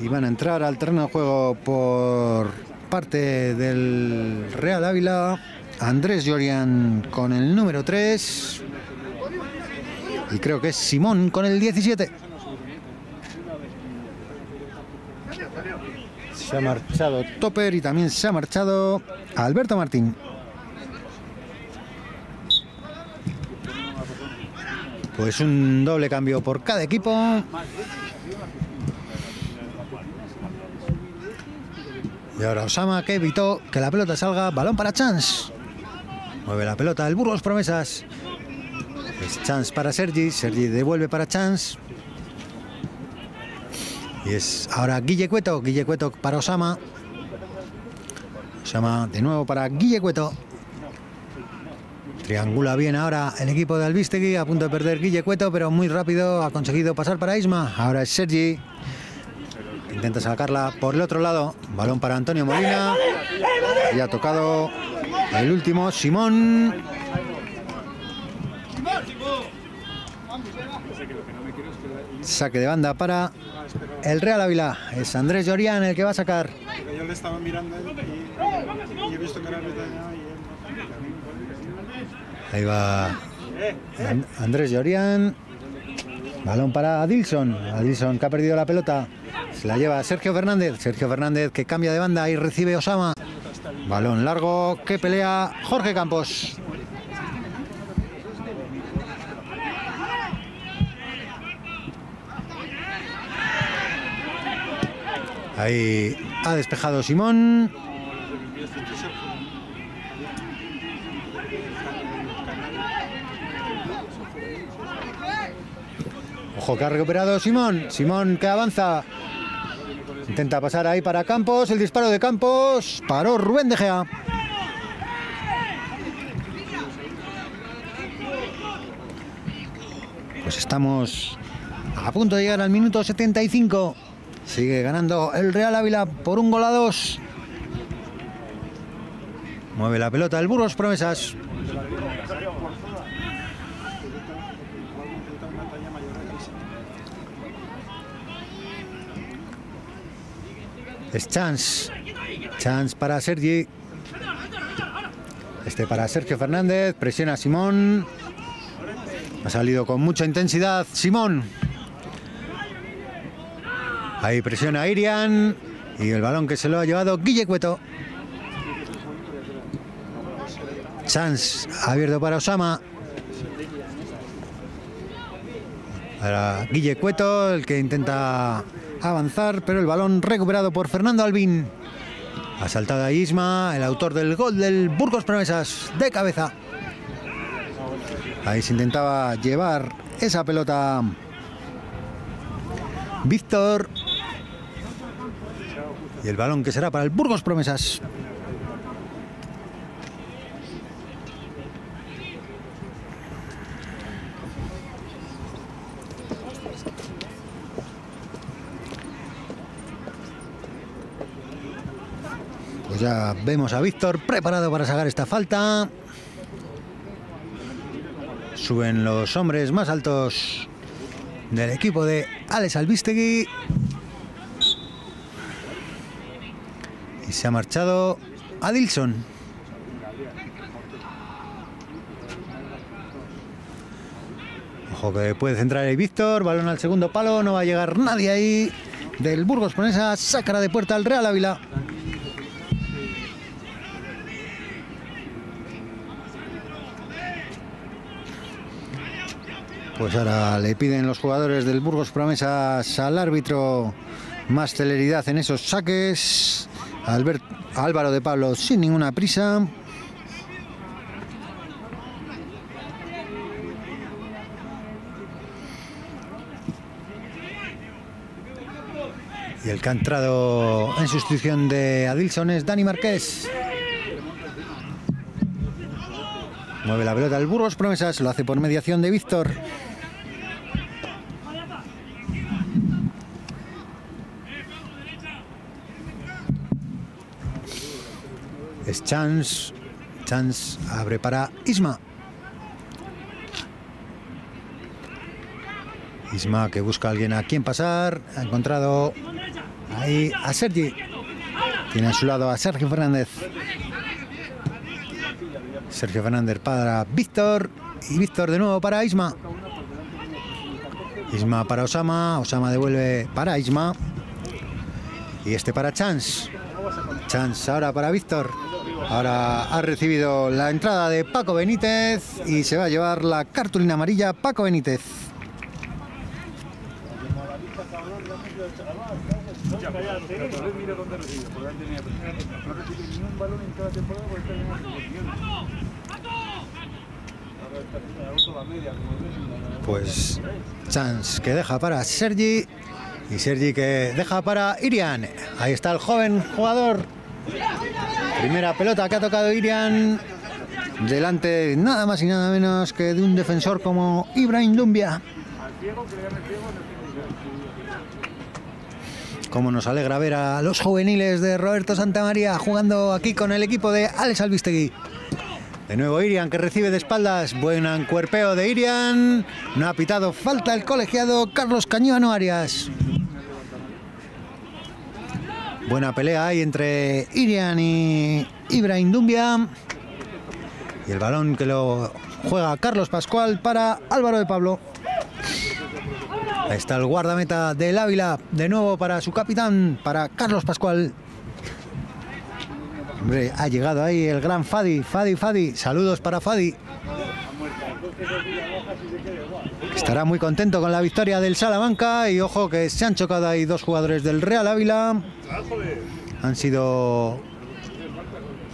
y van a entrar al terreno de juego por parte del Real Ávila Andrés Llorian con el número 3 y creo que es Simón con el 17 se ha marchado Topper y también se ha marchado Alberto Martín. Pues un doble cambio por cada equipo Y ahora Osama que evitó que la pelota salga. Balón para Chance. Mueve la pelota el Burgos Promesas. Es Chance para Sergi. Sergi devuelve para Chance. Y es ahora Guille Cueto. Guille Cueto para Osama. Osama de nuevo para Guille Cueto. Triangula bien ahora el equipo de Albistegui. A punto de perder Guille Cueto, pero muy rápido ha conseguido pasar para Isma. Ahora es Sergi. Intenta sacarla por el otro lado. Balón para Antonio Molina. Y ha tocado el último, Simón. Saque de banda para el Real Ávila. Es Andrés Llorian el que va a sacar. Yo le estaba mirando y, he visto que era. Ahí va An- Andrés Llorian. Balón para Adilson. Adilson que ha perdido la pelota. Se la lleva Sergio Fernández. Sergio Fernández que cambia de banda y recibe Osama. Balón largo que pelea Jorge Campos. Ahí ha despejado Simón. Ojo que ha recuperado Simón. Simón que avanza. Intenta pasar ahí para Campos. El disparo de Campos. Paró Rubén De Gea. Pues estamos a punto de llegar al minuto 75. Sigue ganando el Real Ávila por un gol a dos. Mueve la pelota el Burgos Promesas. Es chance. Chance para Sergi. Este para Sergio Fernández. Presiona a Simón. Ha salido con mucha intensidad Simón. Ahí presiona Irian. Y el balón que se lo ha llevado Guille Cueto. Chance abierto para Osama. Para Guille Cueto, el que intenta avanzar, pero el balón recuperado por Fernando Albín. Ha saltado a Isma, el autor del gol del Burgos Promesas, de cabeza. Ahí se intentaba llevar esa pelota. Víctor. Y el balón que será para el Burgos Promesas. Vemos a Víctor preparado para sacar esta falta. Suben los hombres más altos del equipo de Alex Albistegui. Y se ha marchado Adilson. Ojo que puede centrar ahí Víctor. Balón al segundo palo. No va a llegar nadie ahí. Del Burgos con esa sácara de puerta al Real Ávila. Pues ahora le piden los jugadores del Burgos Promesas al árbitro más celeridad en esos saques. Albert, Álvaro de Pablo sin ninguna prisa. Y el que ha entrado en sustitución de Adilson es Dani Marqués. Mueve la pelota el Burgos Promesas, lo hace por mediación de Víctor. Es Chance. Chance abre para Isma. Isma que busca a alguien a quien pasar. Ha encontrado ahí a Sergi. Tiene a su lado a Sergio Fernández. Sergio Fernández para Víctor. Y Víctor de nuevo para Isma. Isma para Osama. Osama devuelve para Isma. Y este para Chance. Chance ahora para Víctor. Ahora ha recibido la entrada de Paco Benítez y se va a llevar la cartulina amarilla Paco Benítez. Pues Chance que deja para Sergi y Sergi que deja para Irian. Ahí está el joven jugador. Primera pelota que ha tocado Irian. Delante nada más y nada menos que de un defensor como Ibrahim Dumbia. Como nos alegra ver a los juveniles de Roberto Santamaría jugando aquí con el equipo de Alex Albistegui. De nuevo Irian que recibe de espaldas. Buen cuerpeo de Irian. No ha pitado falta el colegiado Carlos Cañuano Arias. Buena pelea ahí entre Irian y Ibrahim Dumbia. Y el balón que lo juega Carlos Pascual para Álvaro de Pablo. Ahí está el guardameta del Ávila, de nuevo para su capitán, para Carlos Pascual. Hombre, ha llegado ahí el gran Fadi, Fadi, Fadi. Saludos para Fadi. Estará muy contento con la victoria del Salamanca y ojo que se han chocado ahí dos jugadores del Real Ávila. Han sido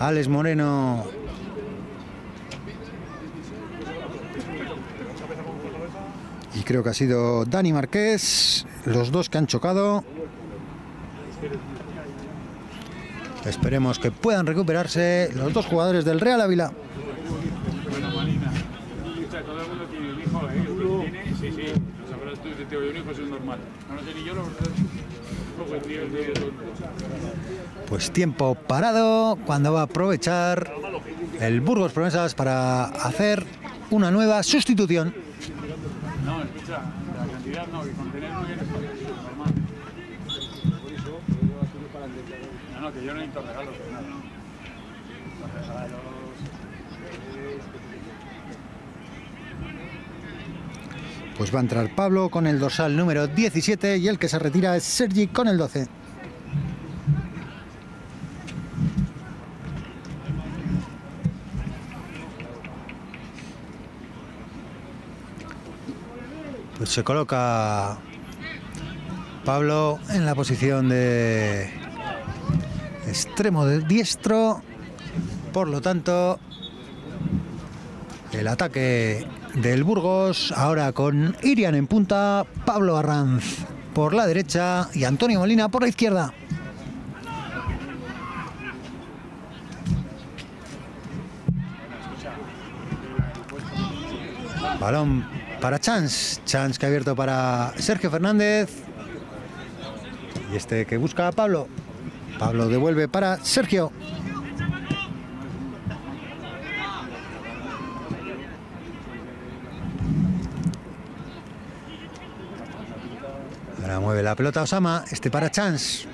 Alex Moreno y creo que ha sido Dani Marqués, los dos que han chocado. Esperemos que puedan recuperarse los dos jugadores del Real Ávila. Pues tiempo parado cuando va a aprovechar el Burgos Promesas para hacer una nueva sustitución. No, escucha, la cantidad no, y contener muy bien espacio, normal. Que yo no necesito regalos, que nada. Los regalos... Pues va a entrar Pablo con el dorsal número 17 y el que se retira es Sergi con el 12. Pues se coloca Pablo en la posición de extremo de diestro. Por lo tanto, el ataque del Burgos, ahora con Irian en punta, Pablo Arranz por la derecha y Antonio Molina por la izquierda. Balón para Chance, Chance que ha abierto para Sergio Fernández. Y este que busca a Pablo. Pablo devuelve para Sergio. Ahora mueve la pelota Osama, este para Chance.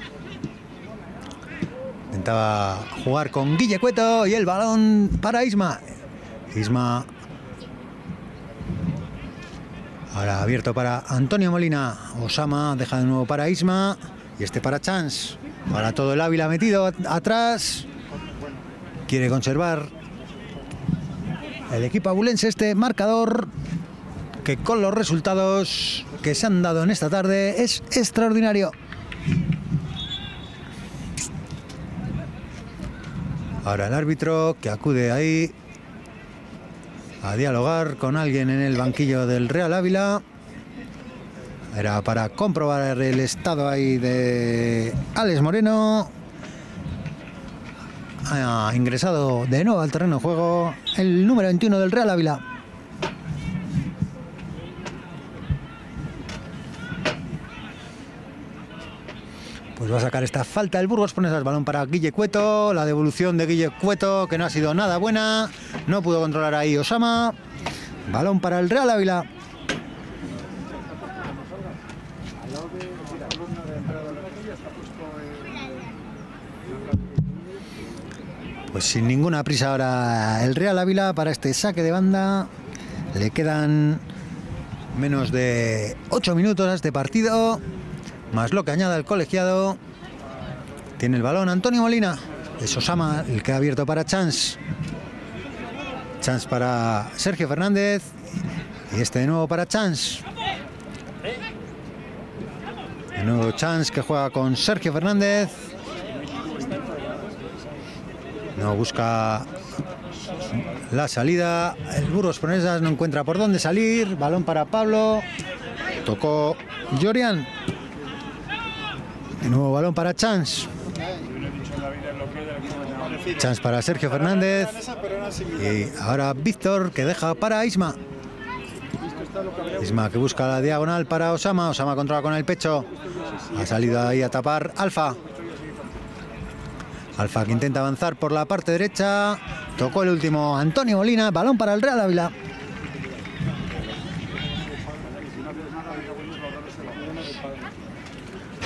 Intentaba jugar con Guille Cueto y el balón para Isma. Isma. Ahora abierto para Antonio Molina. Osama deja de nuevo para Isma. Y este para Chance. Para todo el Ávila metido atrás. Quiere conservar el equipo abulense este marcador que con los resultados que se han dado en esta tarde es extraordinario. Ahora el árbitro que acude ahí a dialogar con alguien en el banquillo del Real Ávila. Era para comprobar el estado ahí de Alex Moreno. Ha ingresado de nuevo al terreno de juego el número 21 del Real Ávila. Pues va a sacar esta falta el Burgos, pone el balón para Guille Cueto, la devolución de Guille Cueto que no ha sido nada buena, no pudo controlar ahí Osama, balón para el Real Ávila. Pues sin ninguna prisa ahora el Real Ávila para este saque de banda. Le quedan menos de 8 minutos a este partido. Más lo que añada el colegiado. Tiene el balón Antonio Molina. Es Osama el que ha abierto para Chance. Chance para Sergio Fernández. Y este de nuevo para Chance. De nuevo Chance que juega con Sergio Fernández. Busca la salida. El Burgos Pronesas no encuentra por dónde salir. Balón para Pablo. Tocó Jorian. Nuevo balón para Chance. Chance para Sergio Fernández. Y ahora Víctor que deja para Isma. Isma que busca la diagonal para Osama. Osama controla con el pecho. Ha salido ahí a tapar Alfa. Alfa que intenta avanzar por la parte derecha. Tocó el último Antonio Molina. Balón para el Real Ávila.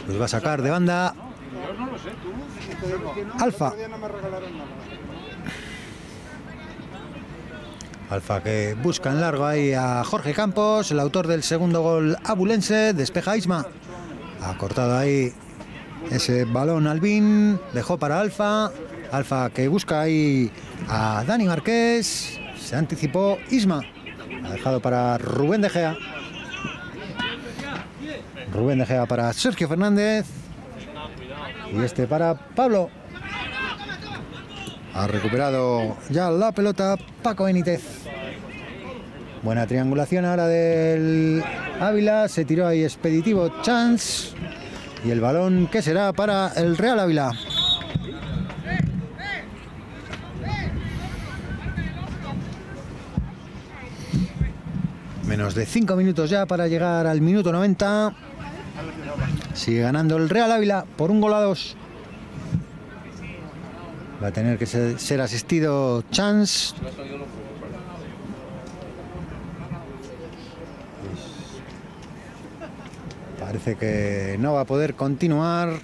Pues va a sacar de banda. Alfa. Alfa que busca en largo ahí a Jorge Campos, el autor del segundo gol abulense, despeja Isma. Ha cortado ahí ese balón Albín, dejó para Alfa. Alfa que busca ahí a Dani Marqués. Se anticipó Isma. Ha dejado para Rubén De Gea. Rubén De Gea para Sergio Fernández. Y este para Pablo. Ha recuperado ya la pelota Paco Benítez. Buena triangulación ahora del Ávila. Se tiró ahí expeditivo Chance. Y el balón que será para el Real Ávila. Menos de 5 minutos ya para llegar al minuto 90. Sigue ganando el Real Ávila por un gol a dos. Va a tener que ser, asistido Chance. Parece que no va a poder continuar.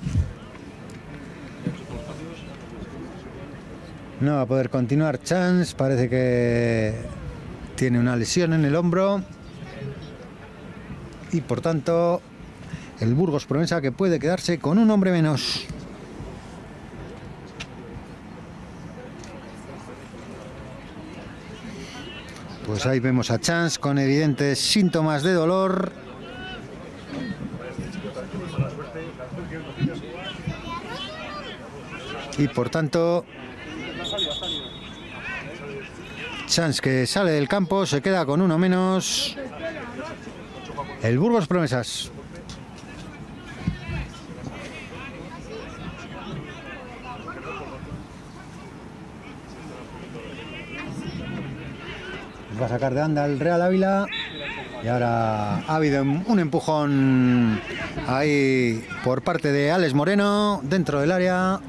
No va a poder continuar Chance. Parece que tiene una lesión en el hombro. Y por tanto, el Burgos promesa que puede quedarse con un hombre menos. Pues ahí vemos a Chance con evidentes síntomas de dolor. Y por tanto, Chance que sale del campo, se queda con uno menos. El Burgos Promesas. Va a sacar de anda el Real Ávila. Y ahora ha habido un empujón ahí por parte de Alex Moreno dentro del área.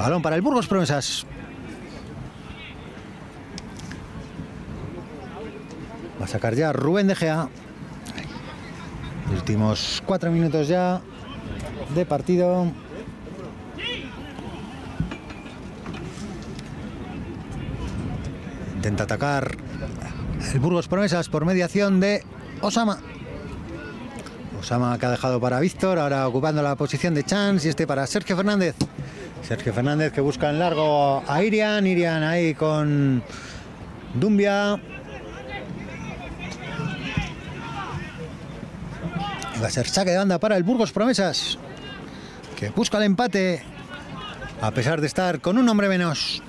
Balón para el Burgos Promesas. Va a sacar ya Rubén De Gea. Últimos cuatro minutos ya de partido. Intenta atacar el Burgos Promesas por mediación de Osama. Osama que ha dejado para Víctor, ahora ocupando la posición de Chance y este para Sergio Fernández. Sergio Fernández que busca en largo a Irian, Irian ahí con Dumbia. Va a ser saque de banda para el Burgos Promesas, que busca el empate a pesar de estar con un hombre menos.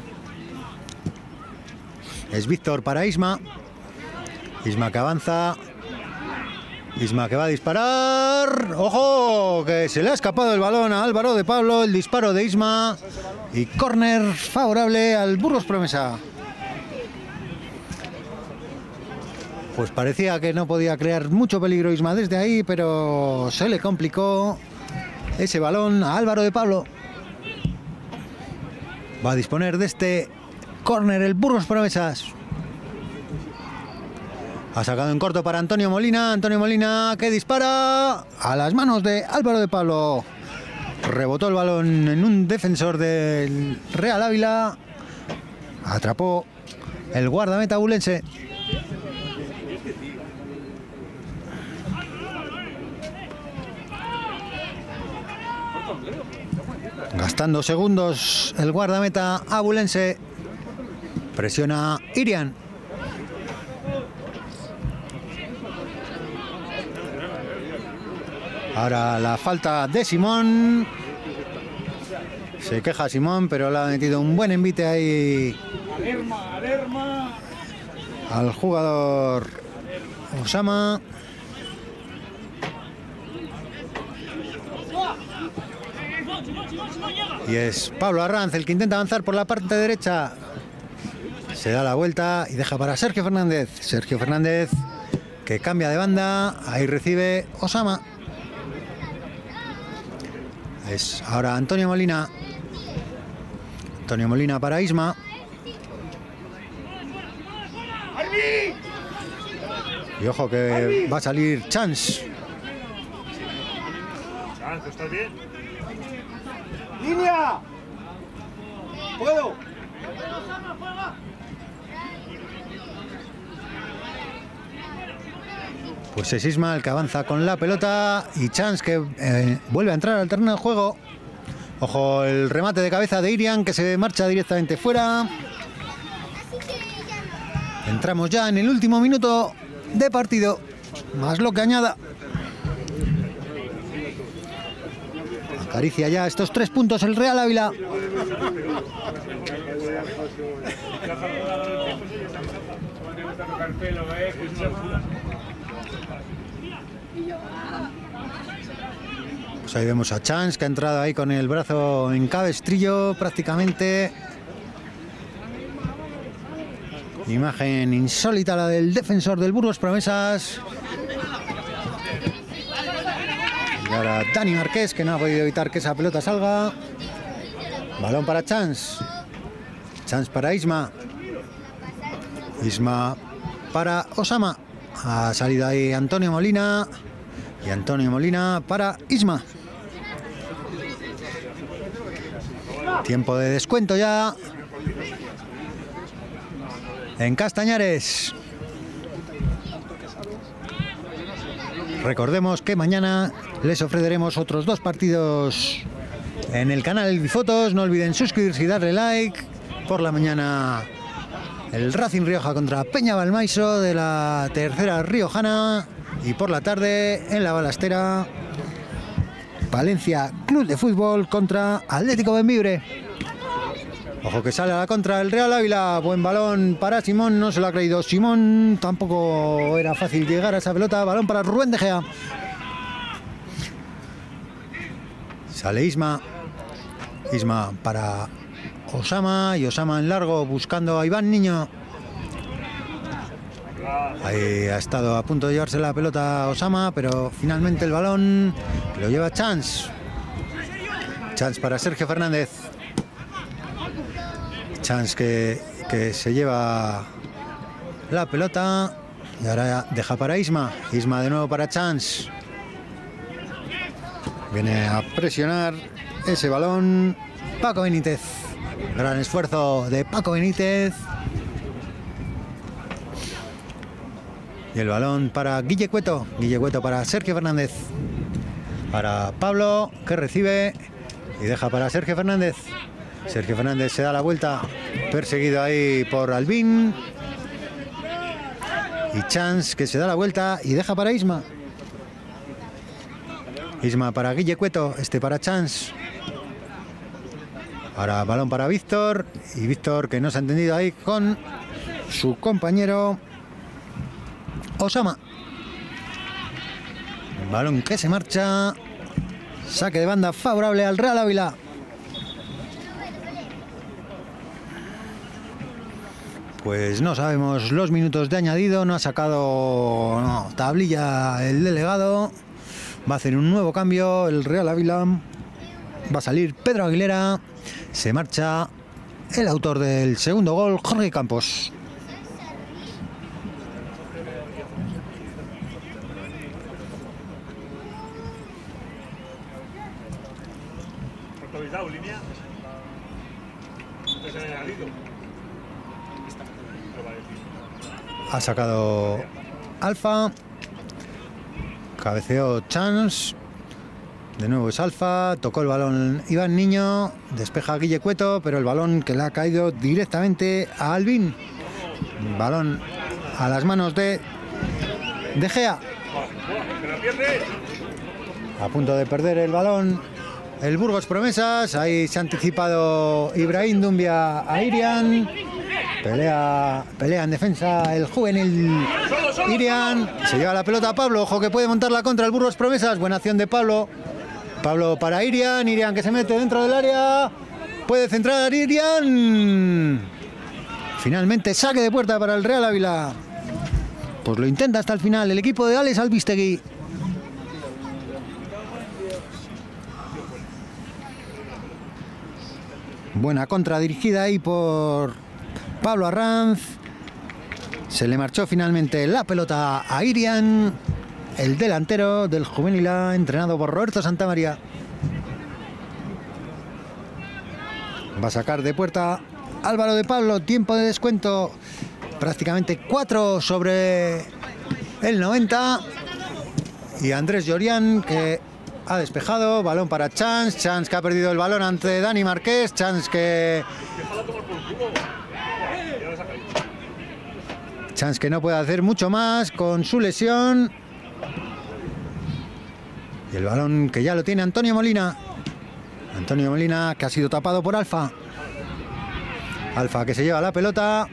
Es Víctor para Isma. Isma que avanza. Isma que va a disparar. ¡Ojo! Que se le ha escapado el balón a Álvaro de Pablo. El disparo de Isma. Y córner favorable al Burgos Promesa. Pues parecía que no podía crear mucho peligro Isma desde ahí, pero se le complicó ese balón a Álvaro de Pablo. Va a disponer de este córner el Burgos Promesas. Ha sacado en corto para Antonio Molina. Antonio Molina que dispara a las manos de Álvaro de Pablo. Rebotó el balón en un defensor del Real Ávila. Atrapó el guardameta bulense. Gastando segundos el guardameta abulense. Presiona Irian. Ahora la falta de Simón. Se queja Simón, pero le ha metido un buen envite ahí al jugador Osama. Y es Pablo Arranz el que intenta avanzar por la parte derecha. Se da la vuelta y deja para Sergio Fernández. Sergio Fernández que cambia de banda. Ahí recibe Osama. Es ahora Antonio Molina. Antonio Molina para Isma. Y ojo que va a salir Chance. Chance, ¿estás bien? ¡Línea! ¡Puedo! Pues es Isma el que avanza con la pelota y Chance que eh, vuelve a entrar al terreno de juego. Ojo el remate de cabeza de Irian que se marcha directamente fuera. Entramos ya en el último minuto de partido. Más lo que añada. Acaricia ya estos tres puntos el Real Ávila. Pues ahí vemos a Chance que ha entrado ahí con el brazo en cabestrillo prácticamente. Imagen insólita la del defensor del Burgos Promesas. Y ahora Dani Marqués, que no ha podido evitar que esa pelota salga. Balón para Chance. Chance para Isma. Isma para Osama. Ha salido ahí Antonio Molina. Y Antonio Molina para Isma. Tiempo de descuento ya. En Castañares. Recordemos que mañana les ofreceremos otros dos partidos en el canal Bifotos. No olviden suscribirse y darle like. Por la mañana el Racing Rioja contra Peña Balmaiso de la tercera riojana. Y por la tarde en la balastera Valencia Club de Fútbol contra Atlético Benvibre. Ojo que sale a la contra el Real Ávila. Buen balón para Simón. No se lo ha creído Simón. Tampoco era fácil llegar a esa pelota. Balón para Rubén De Gea. Sale Isma. Isma para Osama. Y Osama en largo buscando a Iván Niño. Ahí ha estado a punto de llevarse la pelota Osama, pero finalmente el balón lo lleva Chance. Chance para Sergio Fernández. Chance que, que se lleva la pelota y ahora deja para Isma. Isma de nuevo para Chance. Viene a presionar ese balón Paco Benítez. Gran esfuerzo de Paco Benítez. Y el balón para Guille Cueto. Guille Cueto para Sergio Fernández. Para Pablo, que recibe y deja para Sergio Fernández. Sergio Fernández se da la vuelta, perseguido ahí por Albín. Y Chance que se da la vuelta y deja para Isma. Isma para Guille Cueto, este para Chance. Ahora balón para Víctor. Y Víctor que no se ha entendido ahí con su compañero Osama. Balón que se marcha. Saque de banda favorable al Real Ávila. Pues no sabemos los minutos de añadido, no ha sacado tablilla el delegado. Va a hacer un nuevo cambio el Real Ávila. Va a salir Pedro Aguilera. Se marcha el autor del segundo gol, Jorge Campos. Sacado Alfa. Cabeceó Chance. De nuevo es Alfa. Tocó el balón Iván Niño. Despeja Guille Cueto, pero el balón que le ha caído directamente a Alvin. Balón a las manos de De Gea. A punto de perder el balón. El Burgos Promesas. Ahí se ha anticipado Ibrahim Dumbia a Irian. Pelea, pelea en defensa el juvenil Irian. Se lleva la pelota a Pablo. Ojo que puede montar la contra el Burgos Promesas. Buena acción de Pablo. Pablo para Irian. Irian que se mete dentro del área. Puede centrar Irian. Finalmente saque de puerta para el Real Ávila. Pues lo intenta hasta el final el equipo de Alex Albistegui. Buena contra dirigida ahí por Pablo Arranz. Se le marchó finalmente la pelota a Irian, el delantero del juvenil A, entrenado por Roberto Santamaría. Va a sacar de puerta Álvaro de Pablo, tiempo de descuento prácticamente 4 sobre el 90. Y Andrés Llorian que ha despejado, balón para Chance, Chance que ha perdido el balón ante Dani Marqués, Chance que Chance que no puede hacer mucho más con su lesión. Y el balón que ya lo tiene Antonio Molina. Antonio Molina que ha sido tapado por Alfa. Alfa que se lleva la pelota.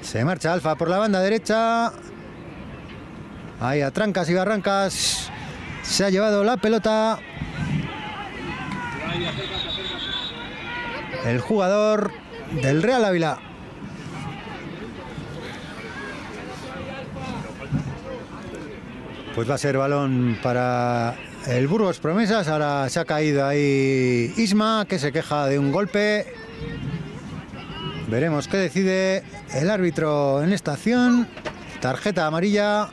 Se marcha Alfa por la banda derecha. Ahí a trancas y barrancas. Se ha llevado la pelota. El jugador del Real Ávila. Pues va a ser balón para el Burgos Promesas. Ahora se ha caído ahí Isma, que se queja de un golpe. Veremos qué decide el árbitro en esta acción. Tarjeta amarilla.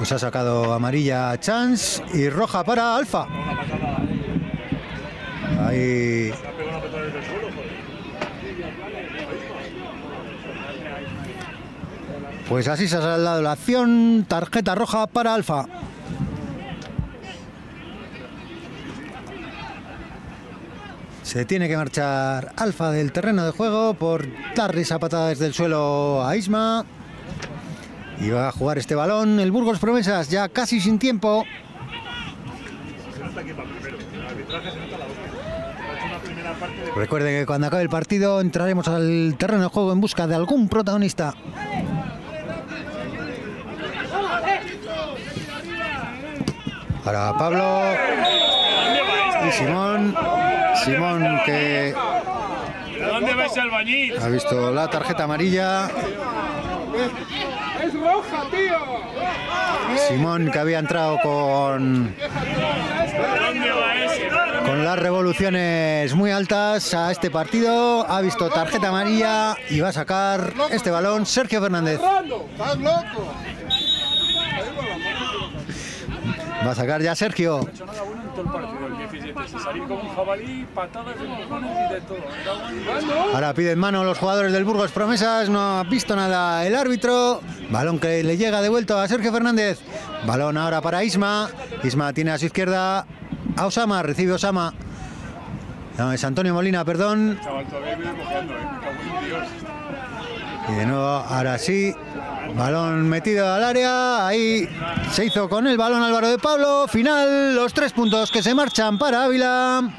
Pues ha sacado amarilla Chance y roja para Alfa. Ahí Pues así se ha saldado la acción. Tarjeta roja para Alfa. Se tiene que marchar Alfa del terreno de juego por dar risa patada desde el suelo a Isma. Y va a jugar este balón. El Burgos Promesas ya casi sin tiempo. Recuerden que cuando acabe el partido entraremos al terreno de juego en busca de algún protagonista. Para Pablo y Simón. Simón que ha visto la tarjeta amarilla. ¡Es roja, tío! Simón que había entrado con, con las revoluciones muy altas a este partido. Ha visto tarjeta amarilla y va a sacar este balón Sergio Fernández. ¡Fernando! ¡Estás loco! Va a sacar ya Sergio. No ha hecho nada bueno en todo el partido, el 17. Se salir como un jabalí, patadas de empujones y de todo. Era un- Ahora piden mano los jugadores del Burgos Promesas. No ha visto nada el árbitro. Balón que le llega de vuelta a Sergio Fernández. Balón ahora para Isma. Isma tiene a su izquierda a Osama. Recibe Osama. No, es Antonio Molina, perdón. Chaval, todavía viene cojeando, ¿eh? Me cago en Dios. Y de nuevo, ahora sí. Balón metido al área. Ahí se hizo con el balón Álvaro de Pablo. Final, los tres puntos que se marchan para Ávila.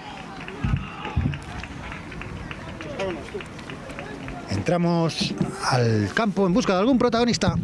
Entramos al campo en busca de algún protagonista.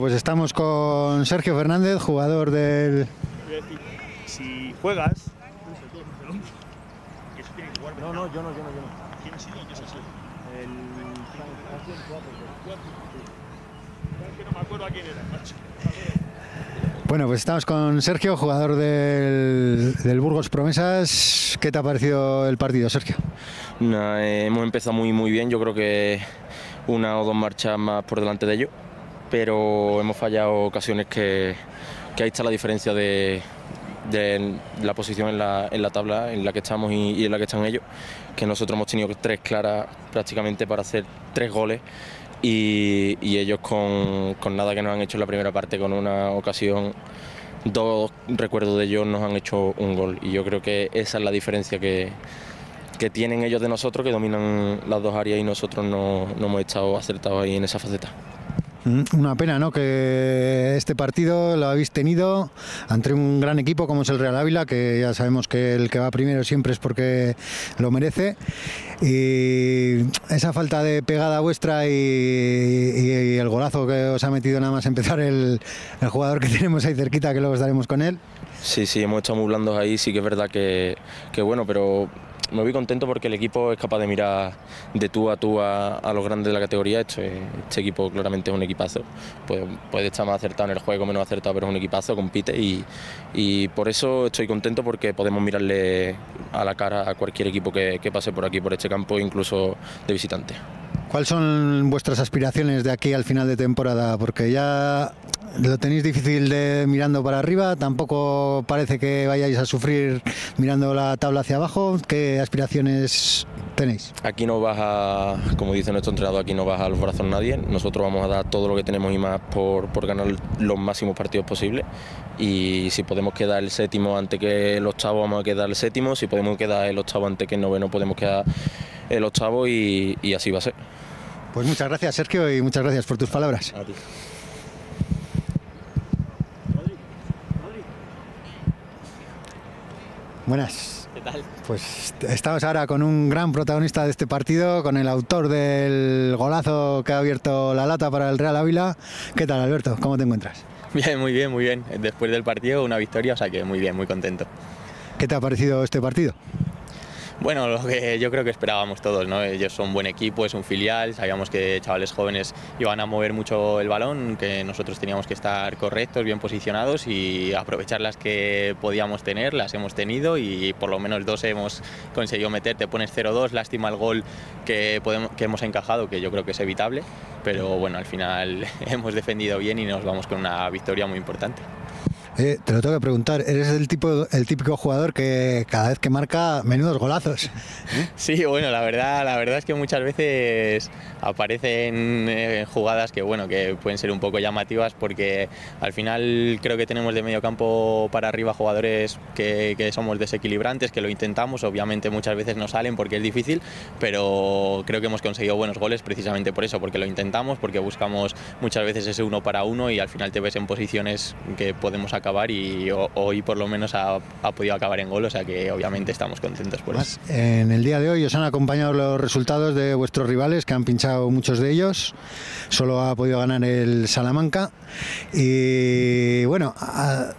Bueno, pues estamos con Sergio Fernández, jugador del. Voy a decir, si juegas. No, no, yo no, yo no, yo no. ¿Quién ha sido? ¿Quién ha sido? El. Es que no me acuerdo a quién era, macho. Bueno, pues estamos con Sergio, jugador del, del Burgos Promesas. ¿Qué te ha parecido el partido, Sergio? Nah, eh, hemos empezado muy muy bien, yo creo que una o dos marchas más por delante de ellos pero hemos fallado ocasiones que, ahí está la diferencia de, la posición en la, en la tabla en la que estamos y, en la que están ellos, que nosotros hemos tenido tres claras prácticamente para hacer tres goles y, ellos con, nada que nos han hecho en la primera parte, con una ocasión, dos recuerdos de ellos nos han hecho un gol y yo creo que esa es la diferencia que, que tienen ellos de nosotros, que dominan las dos áreas y nosotros no, no hemos estado acertados ahí en esa faceta. Mm, Una pena, ¿no? Que este partido lo habéis tenido ante un gran equipo como es el Real Ávila, que ya sabemos que el que va primero siempre es porque lo merece. Y esa falta de pegada vuestra y, y- y el golazo que os ha metido nada más empezar el, el jugador que tenemos ahí cerquita, que luego estaremos con él. Sí, sí, hemos estado muy blandos ahí, sí que es verdad que, que bueno, pero me voy contento porque el equipo es capaz de mirar de tú a tú a, los grandes de la categoría. Este, este equipo claramente es un equipazo. Puede, puede estar más acertado en el juego, menos acertado, pero es un equipazo, compite y, y por eso estoy contento porque podemos mirarle a la cara a cualquier equipo que, que pase por aquí, por este campo, incluso de visitante. ¿Cuáles son vuestras aspiraciones de aquí al final de temporada? Porque ya lo tenéis difícil mirando para arriba, tampoco parece que vayáis a sufrir mirando la tabla hacia abajo. ¿Qué aspiraciones tenéis? Aquí no baja, como dice nuestro entrenador, aquí no baja los brazos nadie. Nosotros vamos a dar todo lo que tenemos y más por, por ganar los máximos partidos posibles. Y si podemos quedar el séptimo antes que el octavo, vamos a quedar el séptimo. Si podemos quedar el octavo antes que el noveno, podemos quedar el octavo y así va a ser. Pues muchas gracias, Sergio, y muchas gracias por tus palabras. A ti. Buenas. ¿Qué tal? Pues estamos ahora con un gran protagonista de este partido, con el autor del golazo que ha abierto la lata para el Real Ávila. ¿Qué tal, Alberto? ¿Cómo te encuentras? Bien, muy bien, muy bien. Después del partido, una victoria, o sea que muy bien, muy contento. ¿Qué te ha parecido este partido? Bueno, lo que yo creo que esperábamos todos, ¿no? Ellos son buen equipo, es un filial, sabíamos que chavales jóvenes iban a mover mucho el balón, que nosotros teníamos que estar correctos, bien posicionados y aprovechar las que podíamos tener, las hemos tenido y por lo menos dos hemos conseguido meter. Te pones 0-2, lástima el gol que hemos encajado, que yo creo que es evitable, pero bueno, al final hemos defendido bien y nos vamos con una victoria muy importante. Eh, te lo tengo que preguntar, eres el, tipo, el típico jugador que cada vez que marca menudos golazos. Sí, bueno, la verdad, la verdad es que muchas veces aparecen eh, jugadas que bueno, que pueden ser un poco llamativas porque al final creo que tenemos de medio campo para arriba jugadores que, que somos desequilibrantes, que lo intentamos, obviamente muchas veces no salen porque es difícil, pero creo que hemos conseguido buenos goles precisamente por eso, porque lo intentamos, porque buscamos muchas veces ese uno para uno y al final te ves en posiciones que podemos acabar y ho- hoy por lo menos ha, ha podido acabar en gol, o sea que obviamente estamos contentos por eso. Más, en el día de hoy os han acompañado los resultados de vuestros rivales, que han pinchado muchos de ellos. Solo ha podido ganar el Salamanca. Y bueno,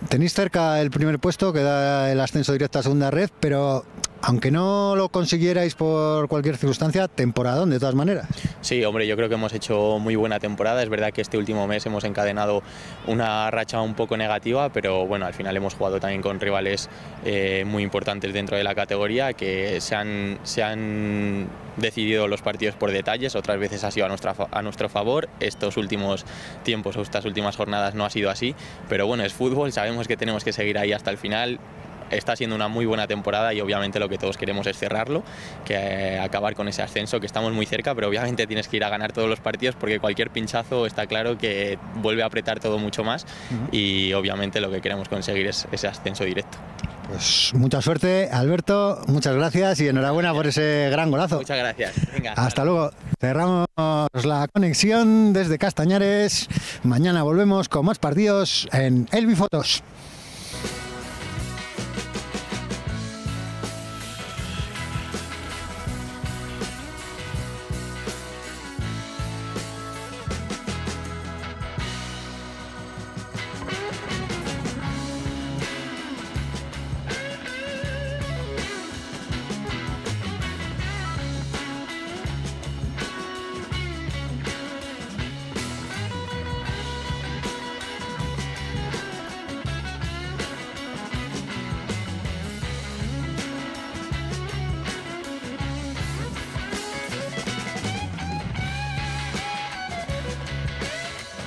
tenéis cerca el primer puesto, que da el ascenso directo a segunda red, pero aunque no lo consiguierais por cualquier circunstancia, temporadón de todas maneras. Sí, hombre, yo creo que hemos hecho muy buena temporada. Es verdad que este último mes hemos encadenado una racha un poco negativa, pero bueno, al final hemos jugado también con rivales eh, muy importantes dentro de la categoría que se han, se han decidido los partidos por detalles, otras veces ha sido a, nuestra, a nuestro favor. Estos últimos tiempos o estas últimas jornadas no ha sido así, pero bueno, es fútbol, sabemos que tenemos que seguir ahí hasta el final está siendo una muy buena temporada y obviamente lo que todos queremos es cerrarlo, que eh, acabar con ese ascenso, que estamos muy cerca, pero obviamente tienes que ir a ganar todos los partidos porque cualquier pinchazo está claro que vuelve a apretar todo mucho más y obviamente lo que queremos conseguir es ese ascenso directo. Pues mucha suerte, Alberto, muchas gracias y enhorabuena por ese gran golazo. Muchas gracias. Venga, Hasta luego. Cerramos la conexión desde Castañares. Mañana volvemos con más partidos en Elvi Fotos.